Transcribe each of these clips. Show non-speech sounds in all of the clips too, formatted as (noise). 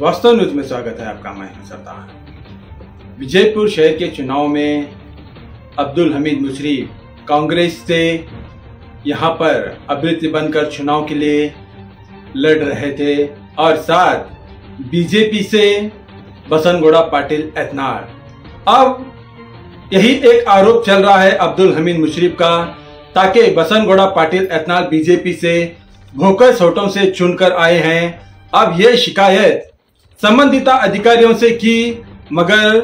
वास्तव न्यूज़ में स्वागत है आपका मैं सरदार। विजयपुर शहर के चुनाव में अब्दुल हमीद मुशरीफ कांग्रेस से यहाँ पर अभ्यर्थी बनकर चुनाव के लिए लड़ रहे थे और साथ बीजेपी से बसनगौड़ा पाटिल एतनार। अब यही एक आरोप चल रहा है अब्दुल हमीद मुशरीफ का, ताकि बसनगौड़ा पाटिल एतनाल बीजेपी से भोकस होटों से चुनकर आए हैं। अब ये शिकायत संबंधित अधिकारियों से की, मगर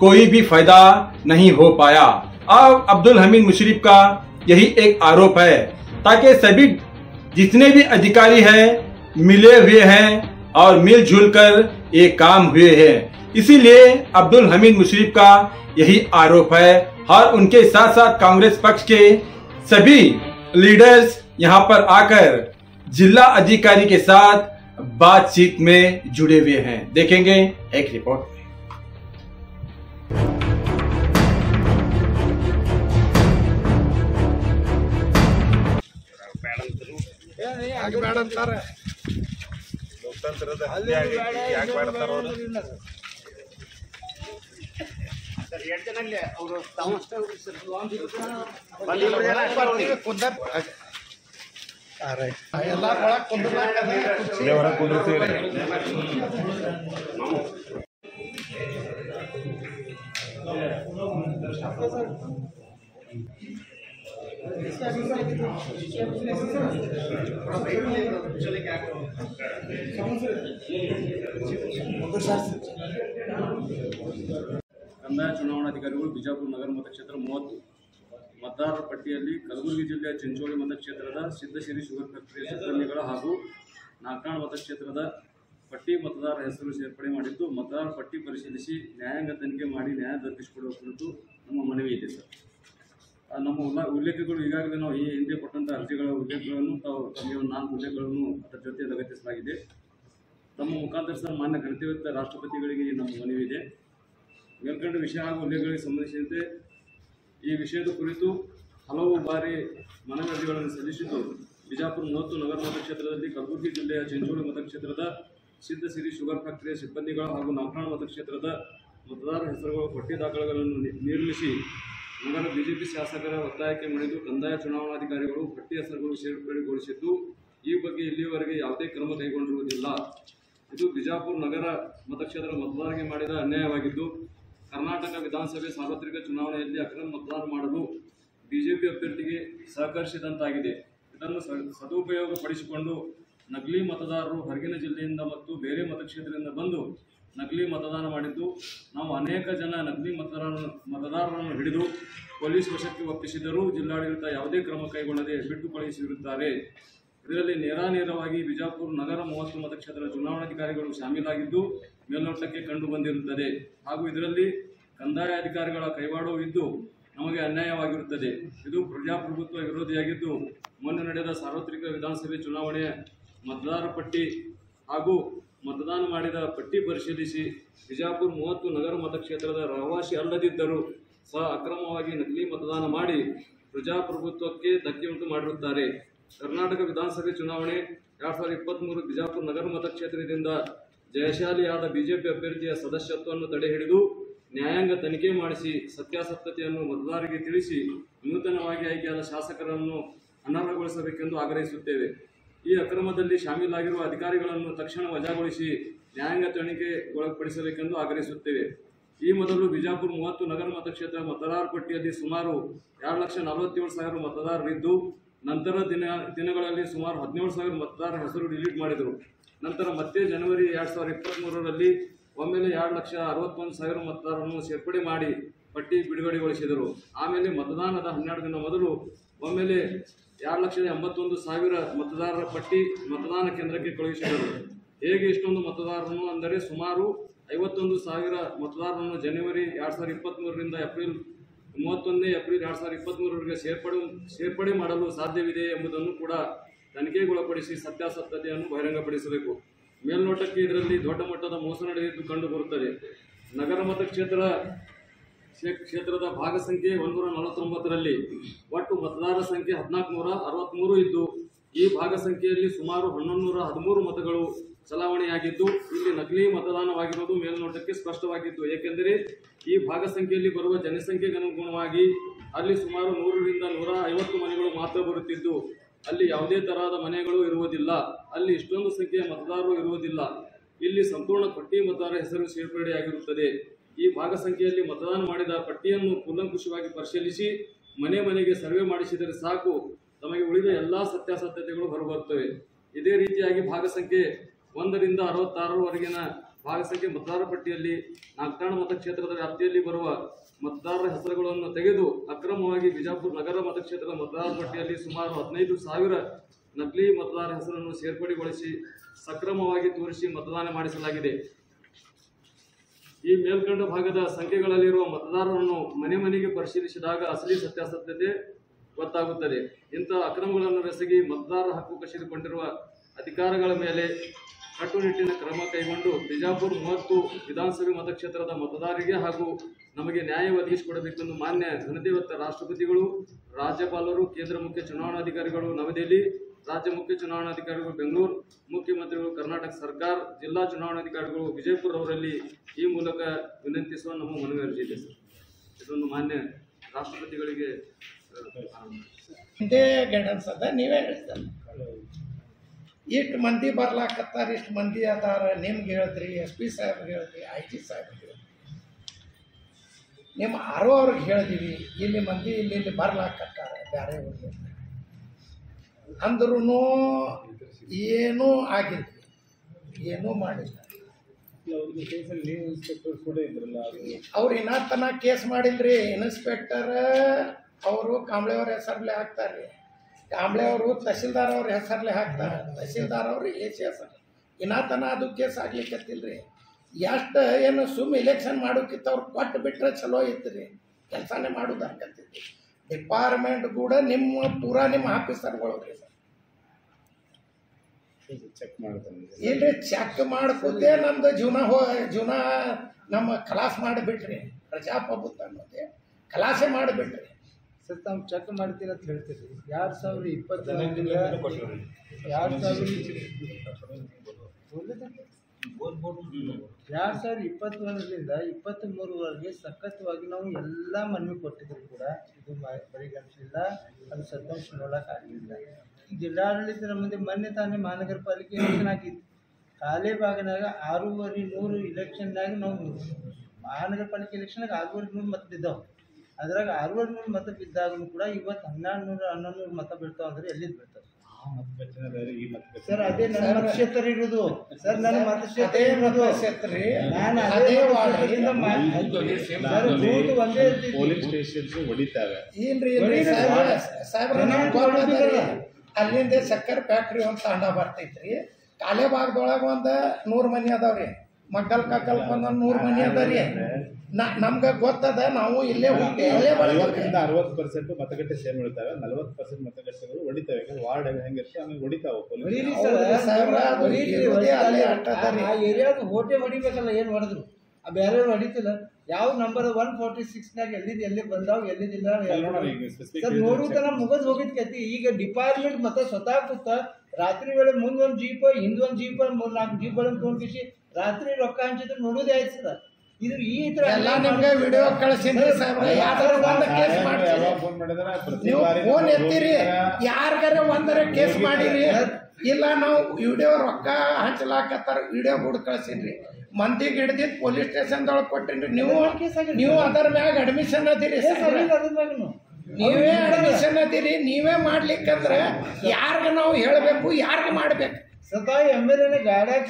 कोई भी फ़ायदा नहीं हो पाया। अब अब्दुल हमीद मुशरीफ का यही एक आरोप है, ताकि सभी जितने भी अधिकारी हैं, मिले हुए हैं और मिलजुल कर ये काम हुए हैं। इसीलिए अब्दुल हमीद मुशरीफ का यही आरोप है और उनके साथ साथ कांग्रेस पक्ष के सभी लीडर्स यहाँ पर आकर जिला अधिकारी के साथ बातचीत में जुड़े हुए हैं देखेंगे एक रिपोर्ट में ಯಾಕೆ ಬೇಡ ಅಂತಾರೆ ಲೋಕತಂತ್ರದ ಹತ್ಯೆ ಆಗೈತಿ ಯಾಕೆ ಬೇಡ ಅಂತಾರ ಅವ್ರು ಎಲ್ಲ ಒಳಗ್ ಕುಂದ್ರಲಾಕ ಇಲ್ಲೇ ಹೊರಗೆ ಕುಂದಿರ್ತೀವಿ ಕಂದಾಯ ಚುನಾವಣಾಧಿಕಾರಿಗಳು ಬಿಜಾಪುರ ನಗರ ಮತಕ್ಷೇತ್ರ ಮೂವತ್ತು ಮತದಾರರ ಪಟ್ಟಿಯಲ್ಲಿ ಕಲಬುರಗಿ ಜಿಲ್ಲೆಯ ಚಿಂಚೋಳಿ ಮತಕ್ಷೇತ್ರದ ಸಿದ್ದಶಿರಿ ಶುಗರ್ ಫ್ಯಾಕ್ಟರಿ ಸಿಬ್ಬಂದಿಗಳ ಹಾಗೂ ನಾಕಾಣ ಮತಕ್ಷೇತ್ರದ ಪಟ್ಟಿ ಮತದಾರರ ಹೆಸರು ಸೇರ್ಪಡೆ ಮಾಡಿದ್ದು ಮತದಾರರ ಪಟ್ಟಿ ಪರಿಶೀಲಿಸಿ ನ್ಯಾಯಾಂಗ ತನಿಖೆ ಮಾಡಿ ನ್ಯಾಯ ದೊರಕಿಸಿಕೊಡುವ ಕುರಿತು ನಮ್ಮ ಮನವಿ ಇದೆ, ಸರ್. ನಮ್ಮ ಉಲ್ಲ, ಉಲ್ಲೇಖಗಳು ಈಗಾಗಲೇ ನಾವು ಈ ಹಿಂದೆ ಕೊಟ್ಟಂಥ ಅರ್ಜಿಗಳ ಉಲ್ಲೇಖಗಳನ್ನು ತಾವು ತಮಗೆ ನಾಲ್ಕು ಉಲ್ಲೇಖಗಳನ್ನು ಅದರ ಜೊತೆ ಲಗತ್ತಿಸಲಾಗಿದೆ. ತಮ್ಮ ಮುಖಾಂತರ ಸರ್ ಮಾನ್ಯ ಗಣತಿಯುಕ್ತ ರಾಷ್ಟ್ರಪತಿಗಳಿಗೆ ನಮ್ಮ ಮನವಿ ಇದೆ. ಮೇಲ್ಕಂಡ ವಿಷಯ ಹಾಗೂ ಉಲ್ಲೇಖಗಳಿಗೆ ಸಂಬಂಧಿಸಿದಂತೆ ಈ ವಿಷಯದ ಕುರಿತು ಹಲವು ಬಾರಿ ಮನವಿ ಅರ್ಜಿಗಳನ್ನು ಸಲ್ಲಿಸಿದ್ದು ಬಿಜಾಪುರ ಮೂವತ್ತು ನಗರ ಮತಕ್ಷೇತ್ರದಲ್ಲಿ ಕಲಬುರಗಿ ಜಿಲ್ಲೆಯ ಚಿಂಚೋಳಿ ಮತಕ್ಷೇತ್ರದ ಸಿದ್ಧಸಿರಿ ಶುಗರ್ ಫ್ಯಾಕ್ಟರಿಯ ಸಿಬ್ಬಂದಿಗಳ ಹಾಗೂ ನಾಲ್ಕಾಣ ಮತಕ್ಷೇತ್ರದ ಮತದಾರರ ಹೆಸರುಗಳ ಪಟ್ಟಿ ದಾಖಲೆಗಳನ್ನು ನಿರ್ಮಿಸಿ ನಗರ ಬಿಜೆಪಿ ಶಾಸಕರ ಒತ್ತಾಯಕ್ಕೆ ಮಣಿದು ಕಂದಾಯ ಚುನಾವಣಾಧಿಕಾರಿಗಳು ಪಟ್ಟಿ ಹೆಸರುಗಳು ಸೇರ್ಪಡೆಗೊಳಿಸಿದ್ದು, ಈ ಬಗ್ಗೆ ಇಲ್ಲಿಯವರೆಗೆ ಯಾವುದೇ ಕ್ರಮ ಕೈಗೊಂಡಿರುವುದಿಲ್ಲ. ಇದು ಬಿಜಾಪುರ ನಗರ ಮತಕ್ಷೇತ್ರದ ಮತದಾರರಿಗೆ ಮಾಡಿದ ಅನ್ಯಾಯವಾಗಿದ್ದು ಕರ್ನಾಟಕ ವಿಧಾನಸಭೆ ಸಾರ್ವತ್ರಿಕ ಚುನಾವಣೆಯಲ್ಲಿ ಅಕ್ರಮ ಮತದಾನ ಮಾಡಲು ಬಿಜೆಪಿ ಅಭ್ಯರ್ಥಿಗೆ ಸಹಕರಿಸಿದಂತಾಗಿದೆ. ಇದನ್ನು ಸದುಪಯೋಗಪಡಿಸಿಕೊಂಡು ನಕಲಿ ಮತದಾರರು ಹೊರಗಿನ ಜಿಲ್ಲೆಯಿಂದ ಮತ್ತು ಬೇರೆ ಮತಕ್ಷೇತ್ರದಿಂದ ಬಂದು ನಕಲಿ ಮತದಾನ ಮಾಡಿದ್ದು, ನಾವು ಅನೇಕ ಜನ ನಕಲಿ ಮತದಾರ ಮತದಾರರನ್ನು ಹಿಡಿದು ಪೊಲೀಸ್ ವಶಕ್ಕೆ ಒಪ್ಪಿಸಿದರೂ ಜಿಲ್ಲಾಡಳಿತ ಯಾವುದೇ ಕ್ರಮ ಕೈಗೊಳ್ಳದೆ ಬಿಟ್ಟು ಕಳುಹಿಸಿರುತ್ತಾರೆ. ಇದರಲ್ಲಿ ನೇರಾನೇರವಾಗಿ ಬಿಜಾಪುರ ನಗರ ಮೂವತ್ತು ಮತಕ್ಷೇತ್ರದ ಚುನಾವಣಾಧಿಕಾರಿಗಳು ಶಾಮೀಲಾಗಿದ್ದು, ಮೇಲ್ನೋಟಕ್ಕೆ ಕಂಡು ಬಂದಿರುತ್ತದೆ. ಹಾಗೂ ಇದರಲ್ಲಿ ಕಂದಾಯ ಅಧಿಕಾರಿಗಳ ಕೈವಾಡವೂ ಇದ್ದು ನಮಗೆ ಅನ್ಯಾಯವಾಗಿರುತ್ತದೆ. ಇದು ಪ್ರಜಾಪ್ರಭುತ್ವ ವಿರೋಧಿಯಾಗಿದ್ದು ಮೊನ್ನೆ ನಡೆದ ಸಾರ್ವತ್ರಿಕ ವಿಧಾನಸಭೆ ಚುನಾವಣೆಯ ಮತದಾರ ಪಟ್ಟಿ ಹಾಗೂ ಮತದಾನ ಮಾಡಿದ ಪಟ್ಟಿ ಪರಿಶೀಲಿಸಿ ಬಿಜಾಪುರ ಮೂವತ್ತು ನಗರ ಮತಕ್ಷೇತ್ರದ ರಹವಾಸಿ ಅಲ್ಲದಿದ್ದರೂ ಸಹ ಅಕ್ರಮವಾಗಿ ನಕಲಿ ಮತದಾನ ಮಾಡಿ ಪ್ರಜಾಪ್ರಭುತ್ವಕ್ಕೆ ಧಕ್ಕೆಯುಂಟು ಮಾಡಿರುತ್ತಾರೆ. ಕರ್ನಾಟಕ ವಿಧಾನಸಭೆ ಚುನಾವಣೆ ಎರಡು ಸಾವಿರದ ಇಪ್ಪತ್ತ್ಮೂರು ಬಿಜಾಪುರ ನಗರ ಮತಕ್ಷೇತ್ರದಿಂದ ಜಯಶಾಲಿಯಾದ ಬಿಜೆಪಿ ಅಭ್ಯರ್ಥಿಯ ಸದಸ್ಯತ್ವವನ್ನು ತಡೆಹಿಡಿದು ನ್ಯಾಯಾಂಗ ತನಿಖೆ ಮಾಡಿಸಿ ಸತ್ಯಾಸತ್ಯತೆಯನ್ನು ಮತದಾರರಿಗೆ ತಿಳಿಸಿ ನೂತನವಾಗಿ ಆಯ್ಕೆಯಾದ ಶಾಸಕರನ್ನು ಅನರ್ಹಗೊಳಿಸಬೇಕೆಂದು ಆಗ್ರಹಿಸುತ್ತೇವೆ. ಈ ಅಕ್ರಮದಲ್ಲಿ ಶಾಮೀಲಾಗಿರುವ ಅಧಿಕಾರಿಗಳನ್ನು ತಕ್ಷಣ ವಜಾಗೊಳಿಸಿ ನ್ಯಾಯಾಂಗ ತನಿಖೆಗೊಳಪಡಿಸಬೇಕೆಂದು ಆಗ್ರಹಿಸುತ್ತೇವೆ. ಈ ಮೊದಲು ಬಿಜಾಪುರ ಮೂವತ್ತು ನಗರ ಮತಕ್ಷೇತ್ರ ಮತದಾರರ ಪಟ್ಟಿಯಲ್ಲಿ ಸುಮಾರು ಎರಡು ಲಕ್ಷ ನಲವತ್ತೇಳು ಸಾವಿರ ಮತದಾರರಿದ್ದು, ನಂತರ ದಿನ ದಿನಗಳಲ್ಲಿ ಸುಮಾರು ಹದಿನೇಳು ಸಾವಿರ ಮತದಾರರ ಹೆಸರು ಡಿಲೀಟ್ ಮಾಡಿದರು. ನಂತರ ಮತ್ತೆ ಜನವರಿ ಎರಡು ಸಾವಿರದ ಇಪ್ಪತ್ತ್ಮೂರರಲ್ಲಿ ಒಮ್ಮೆಲೆ ಎರಡು ಲಕ್ಷ ಅರವತ್ತೊಂದು ಸಾವಿರ ಮತದಾರರನ್ನು ಸೇರ್ಪಡೆ ಮಾಡಿ ಪಟ್ಟಿ ಬಿಡುಗಡೆಗೊಳಿಸಿದರು. ಆಮೇಲೆ ಮತದಾನದ ಹನ್ನೆರಡು ದಿನ ಮೊದಲು ಒಮ್ಮೆಲೆ ಎರಡು ಲಕ್ಷದ ಎಂಬತ್ತೊಂದು ಸಾವಿರ ಮತದಾರರ ಪಟ್ಟಿ ಮತದಾನ ಕೇಂದ್ರಕ್ಕೆ ಕಳುಹಿಸಿದರು. ಹೇಗೆ ಇಷ್ಟೊಂದು ಮತದಾರರನ್ನು ಅಂದರೆ ಸುಮಾರು ಐವತ್ತೊಂದು ಸಾವಿರ ಮತದಾರರನ್ನು ಜನವರಿ ಎರಡು ಸಾವಿರದ ಇಪ್ಪತ್ತ್ಮೂರರಿಂದ ಏಪ್ರಿಲ್ ಮೂವತ್ತೊಂದನೇ ಏಪ್ರಿಲ್ ಎರಡು ಸಾವಿರದ ಇಪ್ಪತ್ತ್ಮೂರವರೆಗೆ ಸೇರ್ಪಡೆ ಸೇರ್ಪಡೆ ಮಾಡಲು ಸಾಧ್ಯವಿದೆ ಎಂಬುದನ್ನು ಕೂಡ ತನಿಖೆಗೊಳಪಡಿಸಿ ಸತ್ಯಾಸತ್ಯತೆಯನ್ನು ಬಹಿರಂಗಪಡಿಸಬೇಕು. ಮೇಲ್ನೋಟಕ್ಕೆ ಇದರಲ್ಲಿ ದೊಡ್ಡ ಮಟ್ಟದ ಮೋಸ ನಡೆದಿದ್ದು ಕಂಡು ಬರುತ್ತದೆ. ನಗರ ಮತಕ್ಷೇತ್ರ ಕ್ಷೇತ್ರ ಕ್ಷೇತ್ರದ ಭಾಗ ಸಂಖ್ಯೆ ಒಂದೂರ ನಲವತ್ತೊಂಬತ್ತರಲ್ಲಿ ಒಟ್ಟು ಮತದಾರ ಸಂಖ್ಯೆ ಹದಿನಾಲ್ಕು ನೂರ ಅರವತ್ತ್ಮೂರು ಇದ್ದು, ಈ ಭಾಗ ಸಂಖ್ಯೆಯಲ್ಲಿ ಸುಮಾರು ಹನ್ನೊಂದು ನೂರ ಹದಿಮೂರು ಮತಗಳು ಚಲಾವಣೆಯಾಗಿದ್ದು, ಇಲ್ಲಿ ನಕಲಿ ಮತದಾನವಾಗಿರುವುದು ಮೇಲ್ನೋಟಕ್ಕೆ ಸ್ಪಷ್ಟವಾಗಿತ್ತು ಏಕೆಂದರೆ ಈ ಭಾಗ ಸಂಖ್ಯೆಯಲ್ಲಿ ಬರುವ ಜನಸಂಖ್ಯೆಗೆ ಅನುಗುಣವಾಗಿ ಅಲ್ಲಿ ಸುಮಾರು ನೂರರಿಂದ ನೂರ ಐವತ್ತು ಮನೆಗಳು ಮಾತ್ರ ಬರುತ್ತಿದ್ದು ಅಲ್ಲಿ ಯಾವುದೇ ತರಹದ ಮನೆಗಳು ಇರುವುದಿಲ್ಲ. ಅಲ್ಲಿ ಇಷ್ಟೊಂದು ಸಂಖ್ಯೆಯ ಮತದಾರರು ಇರುವುದಿಲ್ಲ. ಇಲ್ಲಿ ಸಂಪೂರ್ಣ ಪಟ್ಟಿ ಮತದಾರರ ಹೆಸರು ಸೇರ್ಪಡೆಯಾಗಿರುತ್ತದೆ. ಈ ಭಾಗ ಸಂಖ್ಯೆಯಲ್ಲಿ ಮತದಾನ ಮಾಡಿದ ಪಟ್ಟಿಯನ್ನು ಕೂಲಂಕುಷವಾಗಿ ಪರಿಶೀಲಿಸಿ, ಮನೆ ಮನೆಗೆ ಸರ್ವೆ ಮಾಡಿಸಿದರೆ ಸಾಕು. ತಮಗೆ ಉಳಿದ ಎಲ್ಲಾ ಸತ್ಯಾಸತ್ಯತೆಗಳು ಹೊರಬರುತ್ತವೆ. ಇದೇ ರೀತಿಯಾಗಿ ಭಾಗ ಸಂಖ್ಯೆ ಒಂದರಿಂದ ಅರವತ್ತಾರರವರೆಗಿನ ಭಾಗ ಸಂಖ್ಯೆ ಮತದಾರರ ಪಟ್ಟಿಯಲ್ಲಿ ನಾಗ್ತಾಣ ಮತಕ್ಷೇತ್ರದ ವ್ಯಾಪ್ತಿಯಲ್ಲಿ ಬರುವ ಮತದಾರರ ಹೆಸರುಗಳನ್ನು ತೆಗೆದು ಅಕ್ರಮವಾಗಿ ಬಿಜಾಪುರ ನಗರ ಮತಕ್ಷೇತ್ರದ ಮತದಾರರ ಪಟ್ಟಿಯಲ್ಲಿ ಸುಮಾರು ಹದಿನೈದು ಸಾವಿರ ನಕಲಿ ಮತದಾರರ ಹೆಸರನ್ನು ಸೇರ್ಪಡೆಗೊಳಿಸಿ ಸಕ್ರಮವಾಗಿ ತೋರಿಸಿ ಮತದಾನ ಮಾಡಿಸಲಾಗಿದೆ. ಈ ಮೇಲ್ಕಂಡ ಭಾಗದ ಸಂಖ್ಯೆಗಳಲ್ಲಿರುವ ಮತದಾರರನ್ನು ಮನೆ ಮನೆಗೆ ಪರಿಶೀಲಿಸಿದಾಗ ಅಸಲಿ ಸತ್ಯಾಸತ್ಯತೆ ಗೊತ್ತಾಗುತ್ತದೆ. ಇಂತಹ ಅಕ್ರಮಗಳನ್ನು ಎಸಗಿ ಮತದಾರರ ಹಕ್ಕು ಕಸಿದುಕೊಂಡಿರುವ ಅಧಿಕಾರಗಳ ಮೇಲೆ ಕಟ್ಟುನಿಟ್ಟಿನ ಕ್ರಮ ಕೈಗೊಂಡು ಬಿಜಾಪುರ ಮೂವತ್ತು ವಿಧಾನಸಭೆ ಮತಕ್ಷೇತ್ರದ ಮತದಾರರಿಗೆ ಹಾಗೂ ನಮಗೆ ನ್ಯಾಯ ಒದಗಿಸಿಕೊಡಬೇಕೆಂದು ಮಾನ್ಯ ಘನದೇವತ್ತ ರಾಷ್ಟ್ರಪತಿಗಳು, ರಾಜ್ಯಪಾಲರು, ಕೇಂದ್ರ ಮುಖ್ಯ ಚುನಾವಣಾಧಿಕಾರಿಗಳು ನವದೆಹಲಿ, ರಾಜ್ಯ ಮುಖ್ಯ ಚುನಾವಣಾಧಿಕಾರಿಗಳು ಬೆಂಗಳೂರು, ಮುಖ್ಯಮಂತ್ರಿಗಳು ಕರ್ನಾಟಕ ಸರ್ಕಾರ, ಜಿಲ್ಲಾ ಚುನಾವಣಾಧಿಕಾರಿಗಳು ವಿಜಯಪುರ ಅವರಲ್ಲಿ ಈ ಮೂಲಕ ವಿನಂತಿಸುವ ನಮ್ಮ ಮನವಿ ಅರ್ಜಿದೆ ಸರ್. ಇದೊಂದು ಮಾನ್ಯ ರಾಷ್ಟ್ರಪತಿಗಳಿಗೆ ನೀವೇ ಇಷ್ಟು ಮಂದಿ ಬರ್ಲಾಕತ್ತಾರ ಇಷ್ಟು ಮಂದಿ ಅದಾರ, ನಿಮ್ಗೆ ಹೇಳಿದ್ರಿ ಎಸ್ ಪಿ ಸಾಹೇಬ್ರಿಗೆ ಹೇಳಿದ್ರಿ ಐ ಜಿ ಸಾಹೇಬ್ರಿಗೆ ಹೇಳಿದ್ರಿ ನಿಮ್ಮ ಆರೋ ಅವ್ರಿಗೆ ಹೇಳಿದೀವಿ, ಇಲ್ಲಿ ಮಂದಿ ಇಲ್ಲಿ ಇಲ್ಲಿ ಬರ್ಲಾಕತ್ತಾರ ಬೇರೆ ಊರಿಗೆ ಅಂದ್ರೂ ಏನೂ ಆಗಿಲ್ಲ, ಏನೂ ಮಾಡಿಲ್ಲ. ಅವ್ರು ಇನ್ನ ತನ ಕೇಸ್ ಮಾಡಿಲ್ರಿ, ಇನ್ಸ್ಪೆಕ್ಟರ್ ಅವರು ಕಾಂಬ್ಳೆ ಅವ್ರ ಹೆಸರ್ಲೆ ಹಾಕ್ತಾರೆ ಕಾಂಬ್ಳೆ ಅವರು ತಹಸೀಲ್ದಾರ್ ಅವ್ರ ಹೆಸರಲ್ಲೇ ಹಾಕ್ತಾರೆ. ತಹಸೀಲ್ದಾರ್ ಅವರು ಎ ಸಿ ಹೆಸರು ಇನಾತನ ತನ ಅದು ಕೇಸ್ ಆಗ್ಲಿಕ್ಕತ್ತಿಲ್ರಿ ಎಷ್ಟು ಏನು ಸುಮ್ ಇಲೆಕ್ಷನ್ ಮಾಡೋಕ್ಕಿಂತ ಅವ್ರು ಕೊಟ್ಟು ಬಿಟ್ಟರೆ ಚಲೋ ಇತ್ತು ಕೆಲಸನೇ ಮಾಡೋದು ಡಿಪಾರ್ಟ್ಮೆಂಟ್ ಕೂಡ ನಿಮ್ಮ ಪೂರಾ ನಿಮ್ಮ ಆಫೀಸರ್ಗಳು ರೀ ಸರ್ ಚೆಕ್ ಮಾಡ್ತೀನಿ ಇಲ್ರಿ ಚೆಕ್ ಮಾಡ್ಕೋದೇ ನಮ್ದು ಜೀವನ ಹೋ ಜೀವನ ನಮ್ಮ ಕಲಾಸ್ ಮಾಡಿಬಿಟ್ರಿ. ಪ್ರಜಾಪ್ರಭುತ್ವ ಅನ್ನೋದೇ. ಖಲಾಸೆ ಮಾಡಿಬಿಟ್ರಿ. ಸರ್ ತಾವು ಚೆಕ್ ಮಾಡ್ತೀರ ಅಂತ ಹೇಳ್ತೀರಿ. ಎರಡು ಸಾವಿರ ಇಪ್ಪತ್ತೊಂದರಿಂದ ಎರಡು ಸಾವಿರ ಎರಡು ಸಾವಿರ ಇಪ್ಪತ್ತೊಂದರಿಂದ ಇಪ್ಪತ್ತ್ ಮೂರವರೆಗೆ ಸಖತ್ವಾಗಿ ನಾವು ಎಲ್ಲ ಮನವಿ ಕೊಟ್ಟಿದ್ರು ಕೂಡ. ಇದು ಪರಿಗಣಿಸಿಲ್ಲ ಅದು ಸತ್ಯಾಂಶ ನೋಡಕ್ಕೆ ಆಗಲಿಲ್ಲ. ಈ ಜಿಲ್ಲಾಡಳಿತ ಮುಂದೆ ಮೊನ್ನೆ ತಾನೇ ಮಹಾನಗರ ಪಾಲಿಕೆ ಎಲೆಕ್ಷನ್ ಆಗಿತ್ತು ಕಾಲೇ ಭಾಗದಾಗ ಆರೂವರೆ ನೂರು ಇಲೆಕ್ಷನ್ದಾಗ ನಾವು ಮಹಾನಗರ ಪಾಲಿಕೆ ಎಲೆಕ್ಷನ್ದಾಗ ಆರೂವರೆ ನೂರು ಮತ ಬಿದ್ದಾವೆ ಅದ್ರಾಗ ಆರೂವರೆ ನೂರು ಮತ ಬಿದ್ದಾಗೂ ಕೂಡ ಇವತ್ತು ಹನ್ನೆರಡು ನೂರು ಹನ್ನೊಂದು ನೂರು ಮತ ಬೀಳ್ತಾವ ಅಂದ್ರೆ ಎಲ್ಲಿಂದ ಬೀಳ್ತಾವೆ? ಸರ್ ಅದೇ ನನ್ನ ಮತಕ್ಷೇತ್ರ ಇರುವುದು ಸರ್ ನನ್ನ ಮತಕ್ಷೇತ್ರ ಅದೇ ಇರುವುದು ನಾನು ಅದೇ ವಾರ್ಡ್. ಒಂದೇ. ಪೊಲೀಸ್ ಸ್ಟೇಷನ್ಸ್ ಹೊಡಿತಾವೆ. ಅಲ್ಲಿಂದ ಸಕ್ಕರೆ ಫ್ಯಾಕ್ಟ್ರಿ ಒಂದು ತಾಂಡ ಬರ್ತೈತ್ರಿ. ಕಾಲೇ ಭಾಗದೊಳಗೆ ಒಂದು ನೂರು ಮನಿ ಅದಾವ್ರಿ ಮಗ್ಗಲ್ ಕಕ್ಕಲ್ ಒಂದೊಂದು ನೂರು ಮನಿ ಅದಾವ್ರಿ ನಮ್ಗೆ ಗೊತ್ತದ ನಾವು ಇಲ್ಲೇ ಹುಟ್ಟಿ ಇಲ್ಲೇ ಬೆಳ್ದವ್ರಿ. ಐವತ್ತರಿಂದ ಅರವತ್ತು ಪರ್ಸೆಂಟ್ ಮತಗಟ್ಟೆ ಸೇಮ್ ಇರ್ತವೆ ನಲವತ್ತು ಪರ್ಸೆಂಟ್ ಮತಗಟ್ಟೆಗಳು ಹೊಡಿತಾವೆ. ಯಾಕಂದ್ರೆ ವಾರ್ಡ್ ಹೆಂಗಿರುತ್ತೆ ಆಮೇಲೆ ಹೊಡಿತಾವೆ. ಆ ಏರಿಯಾದ ಹೋಟೆ ಹೊಡಿಬೇಕಲ್ಲ ಏನು ಹೊಡೆದ್ರು? ಆ ಬೇರೆ ಹೊಡಿತಿಲ್ಲ. ಯಾವ ನಂಬರ್ ಒನ್ ಫೋರ್ಟಿ ಸಿಕ್ಸ್ನಾಗ ಎಲ್ಲಿದ್ದು ಎಲ್ಲಿ ಬಂದಾವ್ ಎಲ್ಲಿದ್ದಿಲ್ಲ ನೋಡುತ್ತನ ಮುಗದ್ ಹೋಗಿದ್ ಕತಿ. ಈಗ ಡಿಪಾರ್ಟ್ಮೆಂಟ್ ಮತ್ತೆ ಸ್ವತಃ ಕೂತ ರಾತ್ರಿ ವೇಳೆ ಮುಂದೊಂದು ಜೀಪ್ ಹಿಂದೊಂದು ಜೀಪ್ ಮೂರ್ ನಾಲ್ಕು ಜೀಪ್ ತೊಗೊಂಡಿಸಿ ರಾತ್ರಿ ರೊಕ್ಕ ಹಂಚಿದ್ರೆ ನೋಡೋದೇ ಆಯ್ತು ಸರ್. ಇದು ಈ ತರ ಎಲ್ಲ ನಿಮ್ಗೆ ವಿಡಿಯೋ ಕಳ್ಸಿನ್ರಿ ಸಾಹೇಬ್ರ ಯಾವ್ದಾರ ಒಂದು ಕೇಸ್ ಮಾಡ್ತೀರಿ. ಯಾವಾಗ ಫೋನ್ ಮಾಡಿದ್ರೆ ಪ್ರತಿ ನೀವು ಬಾರಿ ಫೋನ್ ಎತ್ತೀರಿ? ಯಾರಿಗಾರ ಒಂದರ ಕೇಸ್ ಮಾಡಿರಿ ಇಲ್ಲ ನಾವು ವಿಡಿಯೋ ರೊಕ್ಕ ಹಂಚಲಾಕತ್ತಾರ ವಿಡಿಯೋ ಬಿಡ್ ಕಳ್ಸಿನ್ರಿ. ಮಂದಿಗೆ ಹಿಡ್ದಿದ್ ಪೊಲೀಸ್ ಸ್ಟೇಷನ್ದೊಳಗೆ ಕೊಟ್ಟಿನ್ರಿ. ನೀವು ನೀವು ಅದರ ಮ್ಯಾಗ ಅಡ್ಮಿಷನ್ ಅದಿರಿ. ನೀವೇ. ಅಡ್ಮಿಷನ್ ಅದಿರಿ ನೀವೇ ಮಾಡ್ಲಿಕ್ಕಂದ್ರೆ ಯಾರ್ಗ ನಾವು ಹೇಳ್ಬೇಕು ಯಾರ್ಗ ಮಾಡ್ಬೇಕು? ಸ್ವತಃ ಎಂ ಎಲ್ ಎನ ಗಾಡ್ಯಾಗ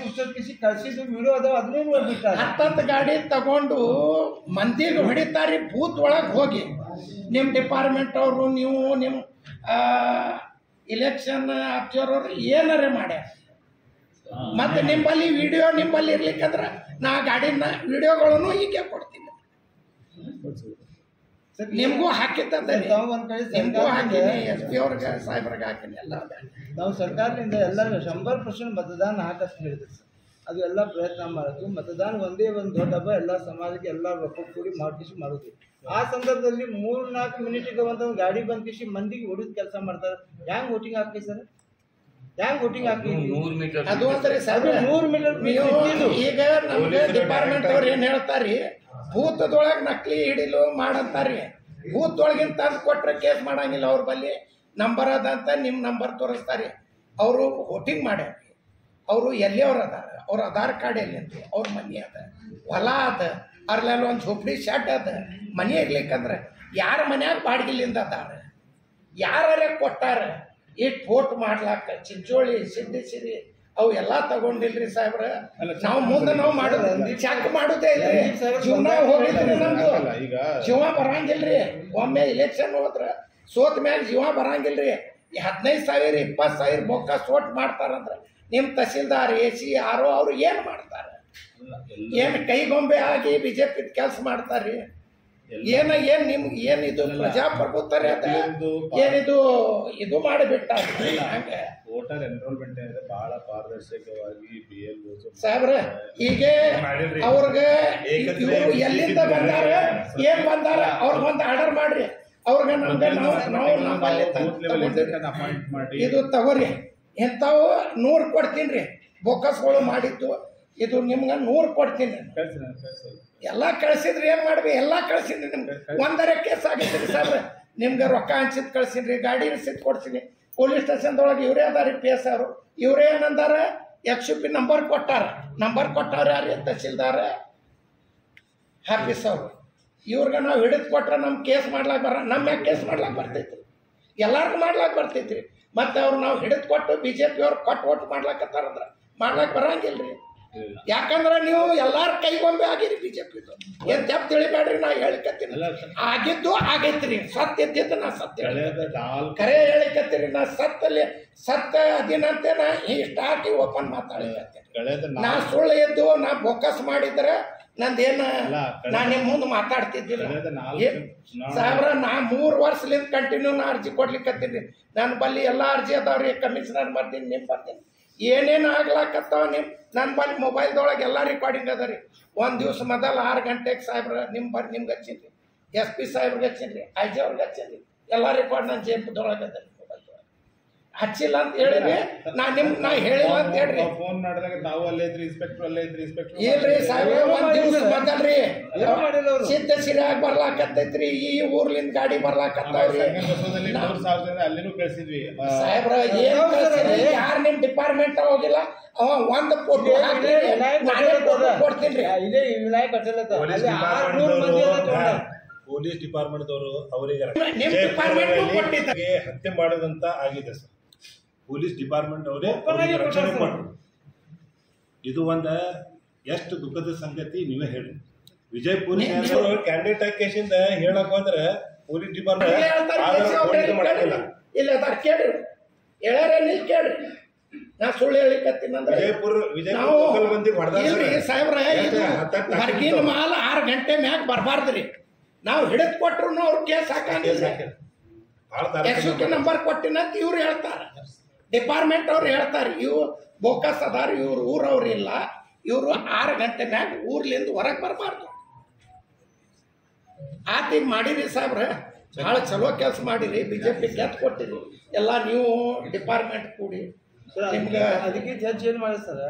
ಕಳ್ಸಿದ್ದು ವಿಡಿಯೋ ಅದಾವ ಅದನ್ನೇನು ಹತ್ತತ್ತು ಗಾಡಿ ತಗೊಂಡು ಮಂದಿಗೆ ಹೊಡಿತಾರೆ ಬೂತ್ ಒಳಗೆ ಹೋಗಿ. ನಿಮ್ಮ ಡಿಪಾರ್ಟ್ಮೆಂಟ್ ಅವರು ನೀವು ನಿಮ್ಮ ಇಲೆಕ್ಷನ್ ಅಬ್ಸರ್ವರ್ ಏನಾರ ಮಾಡ್ಯಾರ ಮತ್ತೆ ನಿಮ್ಮಲ್ಲಿ ವಿಡಿಯೋ ನಿಮ್ಮಲ್ಲಿ ಇರ್ಲಿಕ್ಕಂದ್ರೆ ನಾ ಗಾಡಿನ ವಿಡಿಯೋಗಳನ್ನು ಹೀಗೆ ಕೊಡ್ತೀನಿ. ನಿಮಗೂ ಕಡೆ ನಿಮಗೂ ಹಾಕಿನಿ ಎಸ್ ಪಿ ಅವ್ರಿಗೆ ಸಾಹೇಬ್ರಿಗೆ ಹಾಕಿನಿ ಎಲ್ಲ. ನಾವು ಸರ್ಕಾರದಿಂದ ಎಲ್ಲರೂ ಶಂಬರ್ ಪರ್ಸೆಂಟ್ ಮತದಾನ ಹಾಕಷ್ಟು ಹೇಳಿದ್ರು ಸರ್. ಅದು ಎಲ್ಲ ಪ್ರಯತ್ನ ಮಾಡೋದು ಮತದಾನ ಒಂದೇ ಒಂದು ದೊಡ್ಡ ಹಬ್ಬ ಎಲ್ಲ ಸಮಾಜಕ್ಕೆ ಎಲ್ಲ ರೊಕ್ಕ ಕೂಡಿ ಮಾಡ್ಕಿಸಿ ಮಾಡೋದು. ಆ ಸಂದರ್ಭದಲ್ಲಿ ಮೂರು ನಾಲ್ಕು ಮಿನಿಟಿಗೆ ಒಂದೊಂದು ಗಾಡಿ ಬಂದ್ ಕಿಸಿ ಮಂದಿಗೆ ಹೊಡಿದ್ ಕೆಲಸ ಮಾಡ್ತಾರೆ. ಹ್ಯಾಂಗ್ ವೋಟಿಂಗ್ ಹಾಕಿ ಸರ್? ಹ್ಯಾಂಗ್ ವೋಟಿಂಗ್ ಹಾಕ್ತೀವಿ ನೂರು ಮೀಟರ್ ಅದು ನೂರು ಮೀಟರ್ ನೀವು ಈಗ ನಮ್ಗೆ ಡಿಪಾರ್ಟ್ಮೆಂಟ್ ಅವ್ರು ಏನ್ ಹೇಳ್ತಾರಿ? ಭೂತದೊಳಗೆ ನಕಲಿ ಹಿಡಿಲು ಮಾಡಂತಾರಿ. ಭೂತದೊಳಗಿಂತ ತಂದು ಕೊಟ್ರೆ ಕೇಸ್ ಮಾಡಂಗಿಲ್ಲ ಅವ್ರ ಬಲ್ಲಿ. ನಂಬರ್ ಅದ ಅಂತ ನಿಮ್ಮ ನಂಬರ್ ತೋರಿಸ್ತಾರೆ. ಅವರು ವೋಟಿಂಗ್ ಮಾಡ್ಯಾರ ಅವರು ಎಲ್ಲಿಯವ್ರು ಅದಾರ? ಅವ್ರ ಆಧಾರ್ ಕಾರ್ಡ್ ಎಲ್ಲಿ ಅಂತ ಅವ್ರ ಮನೆ ಅದ ಹೊಲ ಅದ ಅರ್ಲೆಲ್ಲ ಒಂದು ಝೋಪಡಿ ಶೆಡ್ ಅದ. ಮನೆ ಇರ್ಲಿಕ್ಕಂದ್ರೆ ಯಾರ ಮನ್ಯಾಗ ಬಾಡಿಗೆಲಿಂದ ಅದಾರ? ಯಾರೇ ಕೊಟ್ಟಾರ? ಇಟ್ಟು ಫೋಟ್ ಮಾಡ್ಲಾಕ ಚಿಂಚೋಳಿ ಸಿದ್ದಿಸಿರಿ ಅವು ಎಲ್ಲ ತಗೊಂಡಿಲ್ರಿ ಸಾಹೇಬ್ರ. ನಾವು ಮುಂದೆ ನಾವು ಮಾಡೋದು ಚೆಕ್ ಮಾಡುದೇ ಇಲ್ಲ ಜೀವನ ಹೋಗಿದ್ರಿ ನಮ್ದು. ಜೀವ ಬರಂಗಿಲ್ರಿ. ಒಮ್ಮೆ ಇಲೆಕ್ಷನ್ ಹೋದ್ರ ಸೋತ ಮ್ಯಾಲ ಜೀವ ಬರಂಗಿಲ್ರಿ. ಹದಿನೈದು ಸಾವಿರ ಇಪ್ಪತ್ತು ಸಾವಿರ ಬೊಕ್ಕ ಸೋಟ್ ಮಾಡ್ತಾರಂದ್ರೆ ನಿಮ್ಮ ತಹಸೀಲ್ದಾರ್ ಎ ಸಿ ಓ ಅವರು ಏನು ಮಾಡ್ತಾರೆ? ಏನು ಕೈಗೊಂಬೆ ಆಗಿ ಬಿಜೆಪಿ ಕೆಲಸ ಮಾಡ್ತಾರ್ರಿ? ಏನ ಏನ್ ನಿಮ್ ಏನಿದು ಇದು ಪ್ರಜಾಪ್ರಭುತ್ವ ರೀ ಅದ? ಏನಿದು ಇದು ಮಾಡಿಬಿಟ್ಟ ಹಂಗ. ವೋಟರ್ ಎನ್ರೋಲ್ಮೆಂಟ್ ಏನಿದೆ ಬಹಳ ಪಾರದರ್ಶಕವಾಗಿ ಬಿ ಎಲ್ ಸಾಹೇಬ್ರ ಈಗ ಅವ್ರಿಗೆ ಎಲ್ಲಿಂದ ಬಂದಾರ ಏನ್ ಬಂದಾರ ಅವ್ರಿಗೆ ಒಂದು ಆರ್ಡರ್ ಮಾಡ್ರಿ. ಅವ್ರಿಗೆ ನಮ್ಗೆ ನಾವು ಇದು ತಗೋರಿ. ಇಂಥವು ನೂರು ಕೊಡ್ತೀನಿ ರೀ ಬೊಕ್ಕಸ್ಗಳು ಮಾಡಿದ್ದು ಇದು ನಿಮ್ಗೆ ನೂರು ಕೊಡ್ತೀನಿ. ಎಲ್ಲ ಕಳ್ಸಿದ್ರಿ ಏನ್ ಮಾಡ್ಬಿ? ಎಲ್ಲ ಕಳ್ಸಿದ್ರಿ ನಿಮ್ಗೆ. ಒಂದರ ಕೇಸ್ ಆಗಿದ್ರಿ ಸರ್ ನಿಮ್ಗೆ ರೊಕ್ಕ ಹಂಚಿದ್ ಕಳ್ಸಿನ್ರಿ ಗಾಡಿ ಸಿದ್ ಕೊಡ್ಸಿನಿ. ಪೊಲೀಸ್ ಸ್ಟೇಷನ್ ಸ್ಟೇಷನ್ದೊಳಗೆ ಇವರೇ ಅದಾರಿ ಪಿ ಎಸ್ ಅವರು ಇವರೇ ಏನಂದಾರ? ಎಕ್ಸ್ ಯು ಪಿ ನಂಬರ್ ಕೊಟ್ಟಾರ. ನಂಬರ್ ಕೊಟ್ಟಾರ ಯಾರು? ತಹಸೀಲ್ದಾರ ಆಫೀಸ್ ಅವರು. ಇವ್ರಿಗೆ ನಾವು ಹಿಡಿದು ಕೊಟ್ರೆ ನಮ್ಮ ಕೇಸ್ ಮಾಡ್ಲಾಕ್ ಬರ ನಮ್ಮ ಮ್ಯಾಗ ಕೇಸ್ ಮಾಡ್ಲಾಕ್ ಬರ್ತೈತಿ ಮಾಡ್ಲಾಕೆ ಮಾಡ್ಲಾಕ್ ಬರ್ತೈತ್ರಿ. ಮತ್ತೆ ಅವ್ರು ನಾವು ಹಿಡಿದು ಕೊಟ್ಟು ಬಿ ಜೆ ಪಿಯವ್ರು ಕೊಟ್ಟು ಓಟ್ ಮಾಡ್ಲಾಕತ್ತಾರಂದ್ರ ಮಾಡ್ಲಾಕ್ ರೀ ಯಾಕಂದ್ರೆ ನೀವು ಎಲ್ಲಾರ ಕೈಗೊಂಬೆ ಆಗಿರಿ ಬಿ ಜೆ ಪಿದು ಏನು ತಪ್ಪು ತಿಳಿಬೇಡ್ರಿ ನಾ ಹೇಳಿಕತ್ತೀನಿ. ಆಗಿದ್ದು ಆಗೈತ್ರಿ. ಸತ್ ಇದ್ದಿದ್ದು ನಾ ಸತ್ಯ ನಾಲ್ಕು ಕರೆ ಹೇಳಿಕತ್ತೀರಿ. ನಾ ಸತ್ತಲ್ಲಿ ಸತ್ತ ಅದಿನಂತೆ ನಾ ಈ ಸ್ಟಾರ್ಟಿ ಓಪನ್ ಮಾತಾಡಿಕತ್ತೀನಿ. ಕಳೆದ ನಾ ಸುಳ್ಳು ಎದ್ದು ನಾ ಬೊಕ್ಕಸ್ ಮಾಡಿದ್ರೆ ನಂದೇನ ನಾ ನಿಮ್ಮ ಮುಂದೆ ಮಾತಾಡ್ತಿದ್ದಿಲ್ಲ ಸಾಹೇಬ್ರ ನಾ ಮೂರು ವರ್ಷಲಿಂದ ಕಂಟಿನ್ಯೂ ನಾ ಅರ್ಜಿ ಕೊಡ್ಲಿಕ್ಕತ್ತೀನಿ ನನ್ನ ಬಲ್ಲಿ ಎಲ್ಲ ಅರ್ಜಿ ಅದಾವ್ರಿ ಕಮಿಷನರ್ ಬರ್ತೀನಿ ನಿಮ್ ಬರ್ತೀನಿ. ಏನೇನು ಆಗ್ಲಾಕತ್ತಾವ ನಿಮ್? ನನ್ನ ಬಲ್ಲಿ ಮೊಬೈಲ್ದೊಳಗೆ ಎಲ್ಲ ರೆಕಾರ್ಡಿಂಗ್ ಅದ ರೀ ಒಂದು ದಿವ್ಸ ಮೊದಲ ಆರು ಗಂಟೆಗೆ ಸಾಹೇಬ್ರ ನಿಮ್ಮ ಬರ್ ನಿಮ್ಗೆ ಹಚ್ಚಿನ್ರಿ ಎಸ್ ಪಿ ಸಾಹೇಬ್ರಿಗೆ ಹಚ್ಚಿನ್ರಿ ಐ ಜಿ ಅವ್ರಿಗೆ ಹಚ್ಚಿನ್ರಿ ಎಲ್ಲ ರೆಕಾರ್ಡ್ ನನ್ನ ಜೇಬುದೊಳಗೆ ಅದ ರೀ ಹಚ್ಚಿಲ್ಲ ಅಂತ ಹೇಳಿದ್ರೆ ನಾ ನಿಮ್ ನಾ ಹೇಳಿಲ್ಲ ಅಂತ ಹೇಳ್ರಿ. ಫೋನ್ ಮಾಡಿದಾಗ ತಾವು ಅಲ್ಲೇ ಇದ್ರಿ ಇನ್ಸ್ಪೆಕ್ಟರ್ ಅಲ್ಲೇ ಇದ್ರಿ ಇನ್ಸ್ಪೆಕ್ಟರ್ ಇಲ್ರಿ ಸಾಹೇಬ್ ಒಂದ್ ದಿವ್ಸ ಬಂದಲ್ರಿ ಅವ್ರು. ಸಿದ್ಧ ಸಿರಿಯಾಗ ಬರ್ಲಾಕತ್ತೈತ್ರಿ ಈ ಊರ್ಲಿಂದ ಗಾಡಿ ಬರ್ಲಾಕತ್ತಾವ್ರಿ. ಅಲ್ಲಿನೂ ಕಳ್ಸಿದ್ವಿ. ಸಾಹೇಬ್ರ ಏನ್. ಯಾರ್ ನಿಮ್ ಡಿಪಾರ್ಟ್ಮೆಂಟ್ ಹೋಗಿಲ್ಲ? ಅವ ಒಂದ್ ಫೋಟೋ ಕೊಡ್ತೀನಿ ಇದೇ ವಿನಾಯಕ್ ಪಟೇಲ್ ಪೊಲೀಸ್ ಡಿಪಾರ್ಟ್ಮೆಂಟ್ ಕೊಟ್ಟಿದ್ದ ಅವರಿಗೆ ಹತ್ಯೆ ಮಾಡಿದಂತ ಆಗಿದೆ ಸರ್. ಪೊಲೀಸ್ ಡಿಪಾರ್ಟ್ಮೆಂಟ್ ಅವರೇ ರಕ್ಷಣೆ ಕೊಟ್ಟಾರೆ ಮಾಡ್ರು ಇದು ಒಂದ ಎಷ್ಟು ದುಃಖದ ಸಂಗತಿ ನೀವೇ ಹೇಳಿ. ವಿಜಯಪುರ ಕ್ಯಾಂಡಿಡೇಟ್ ಹಾಕೇಶಿಂದ ಹೇಳಕ್ ಹೋದ್ರೆ ಪೊಲೀಸ್ ಡಿಪಾರ್ಟ್ಮೆಂಟ್ ಹೋಲಿಕೆ ಮಾಡಂಗಿಲ್ಲ. ಇಲ್ಲ ಅದ ಕೇಳ್ರಿ. ಹೇಳ್ಯಾರ ನೀವು ಕೇಳ್ರಿ. ನಾ ಸುಳ್ಳು ಹೇಳಿಕತ್ತೀನಿ ಅಂದ್ರೆ ವಿಜಯಪುರ ವಿಜಯಪುರ ಸಾಹೇಬ್ರ ಹೊರಗಿನ ಮಾಲ್ ಆರು ಗಂಟೆ ಮ್ಯಾಗ ಬರಬಾರ್ದ್ರಿ. ನಾವು ಹಿಡಿದು ಕೊಟ್ರು ಅವ್ರ ಕೇಸ್ ಹಾಕಂಗಿಲ್ಲ. ಕೆ ನಂಬರ್ ಕೊಟ್ಟಿನಂತ ಇವ್ರು ಹೇಳ್ತಾರೆ. ಡಿಪಾರ್ಟ್ಮೆಂಟ್ ಅವ್ರು ಹೇಳ್ತಾರೆ ಇವು ಬೋಕಸ್ ಅದಾರ ಇವ್ರು ಊರವ್ರು ಇಲ್ಲ. ಇವರು ಆರು ಗಂಟೆ ಮ್ಯಾಗ ಊರ್ಲಿಂದ ಹೊರಗೆ ಬರಬಾರ್ದು. ಆತಿ ಮಾಡಿರಿ ಸಾಬ್ರ ಭಾಳ ಚಲೋ ಕೆಲಸ ಮಾಡಿರಿ ಬಿ ಜೆ ಪಿ ಗೆದ್ದು ಕೊಟ್ಟಿರಿ. ಎಲ್ಲ ನೀವು ಡಿಪಾರ್ಟ್ಮೆಂಟ್ ಕೂಡಿ. ನಿಮ್ಗೆ ಅದಕ್ಕೆ ಜಡ್ಜ್ ಏನ್ ಮಾಡಿ ಸರ್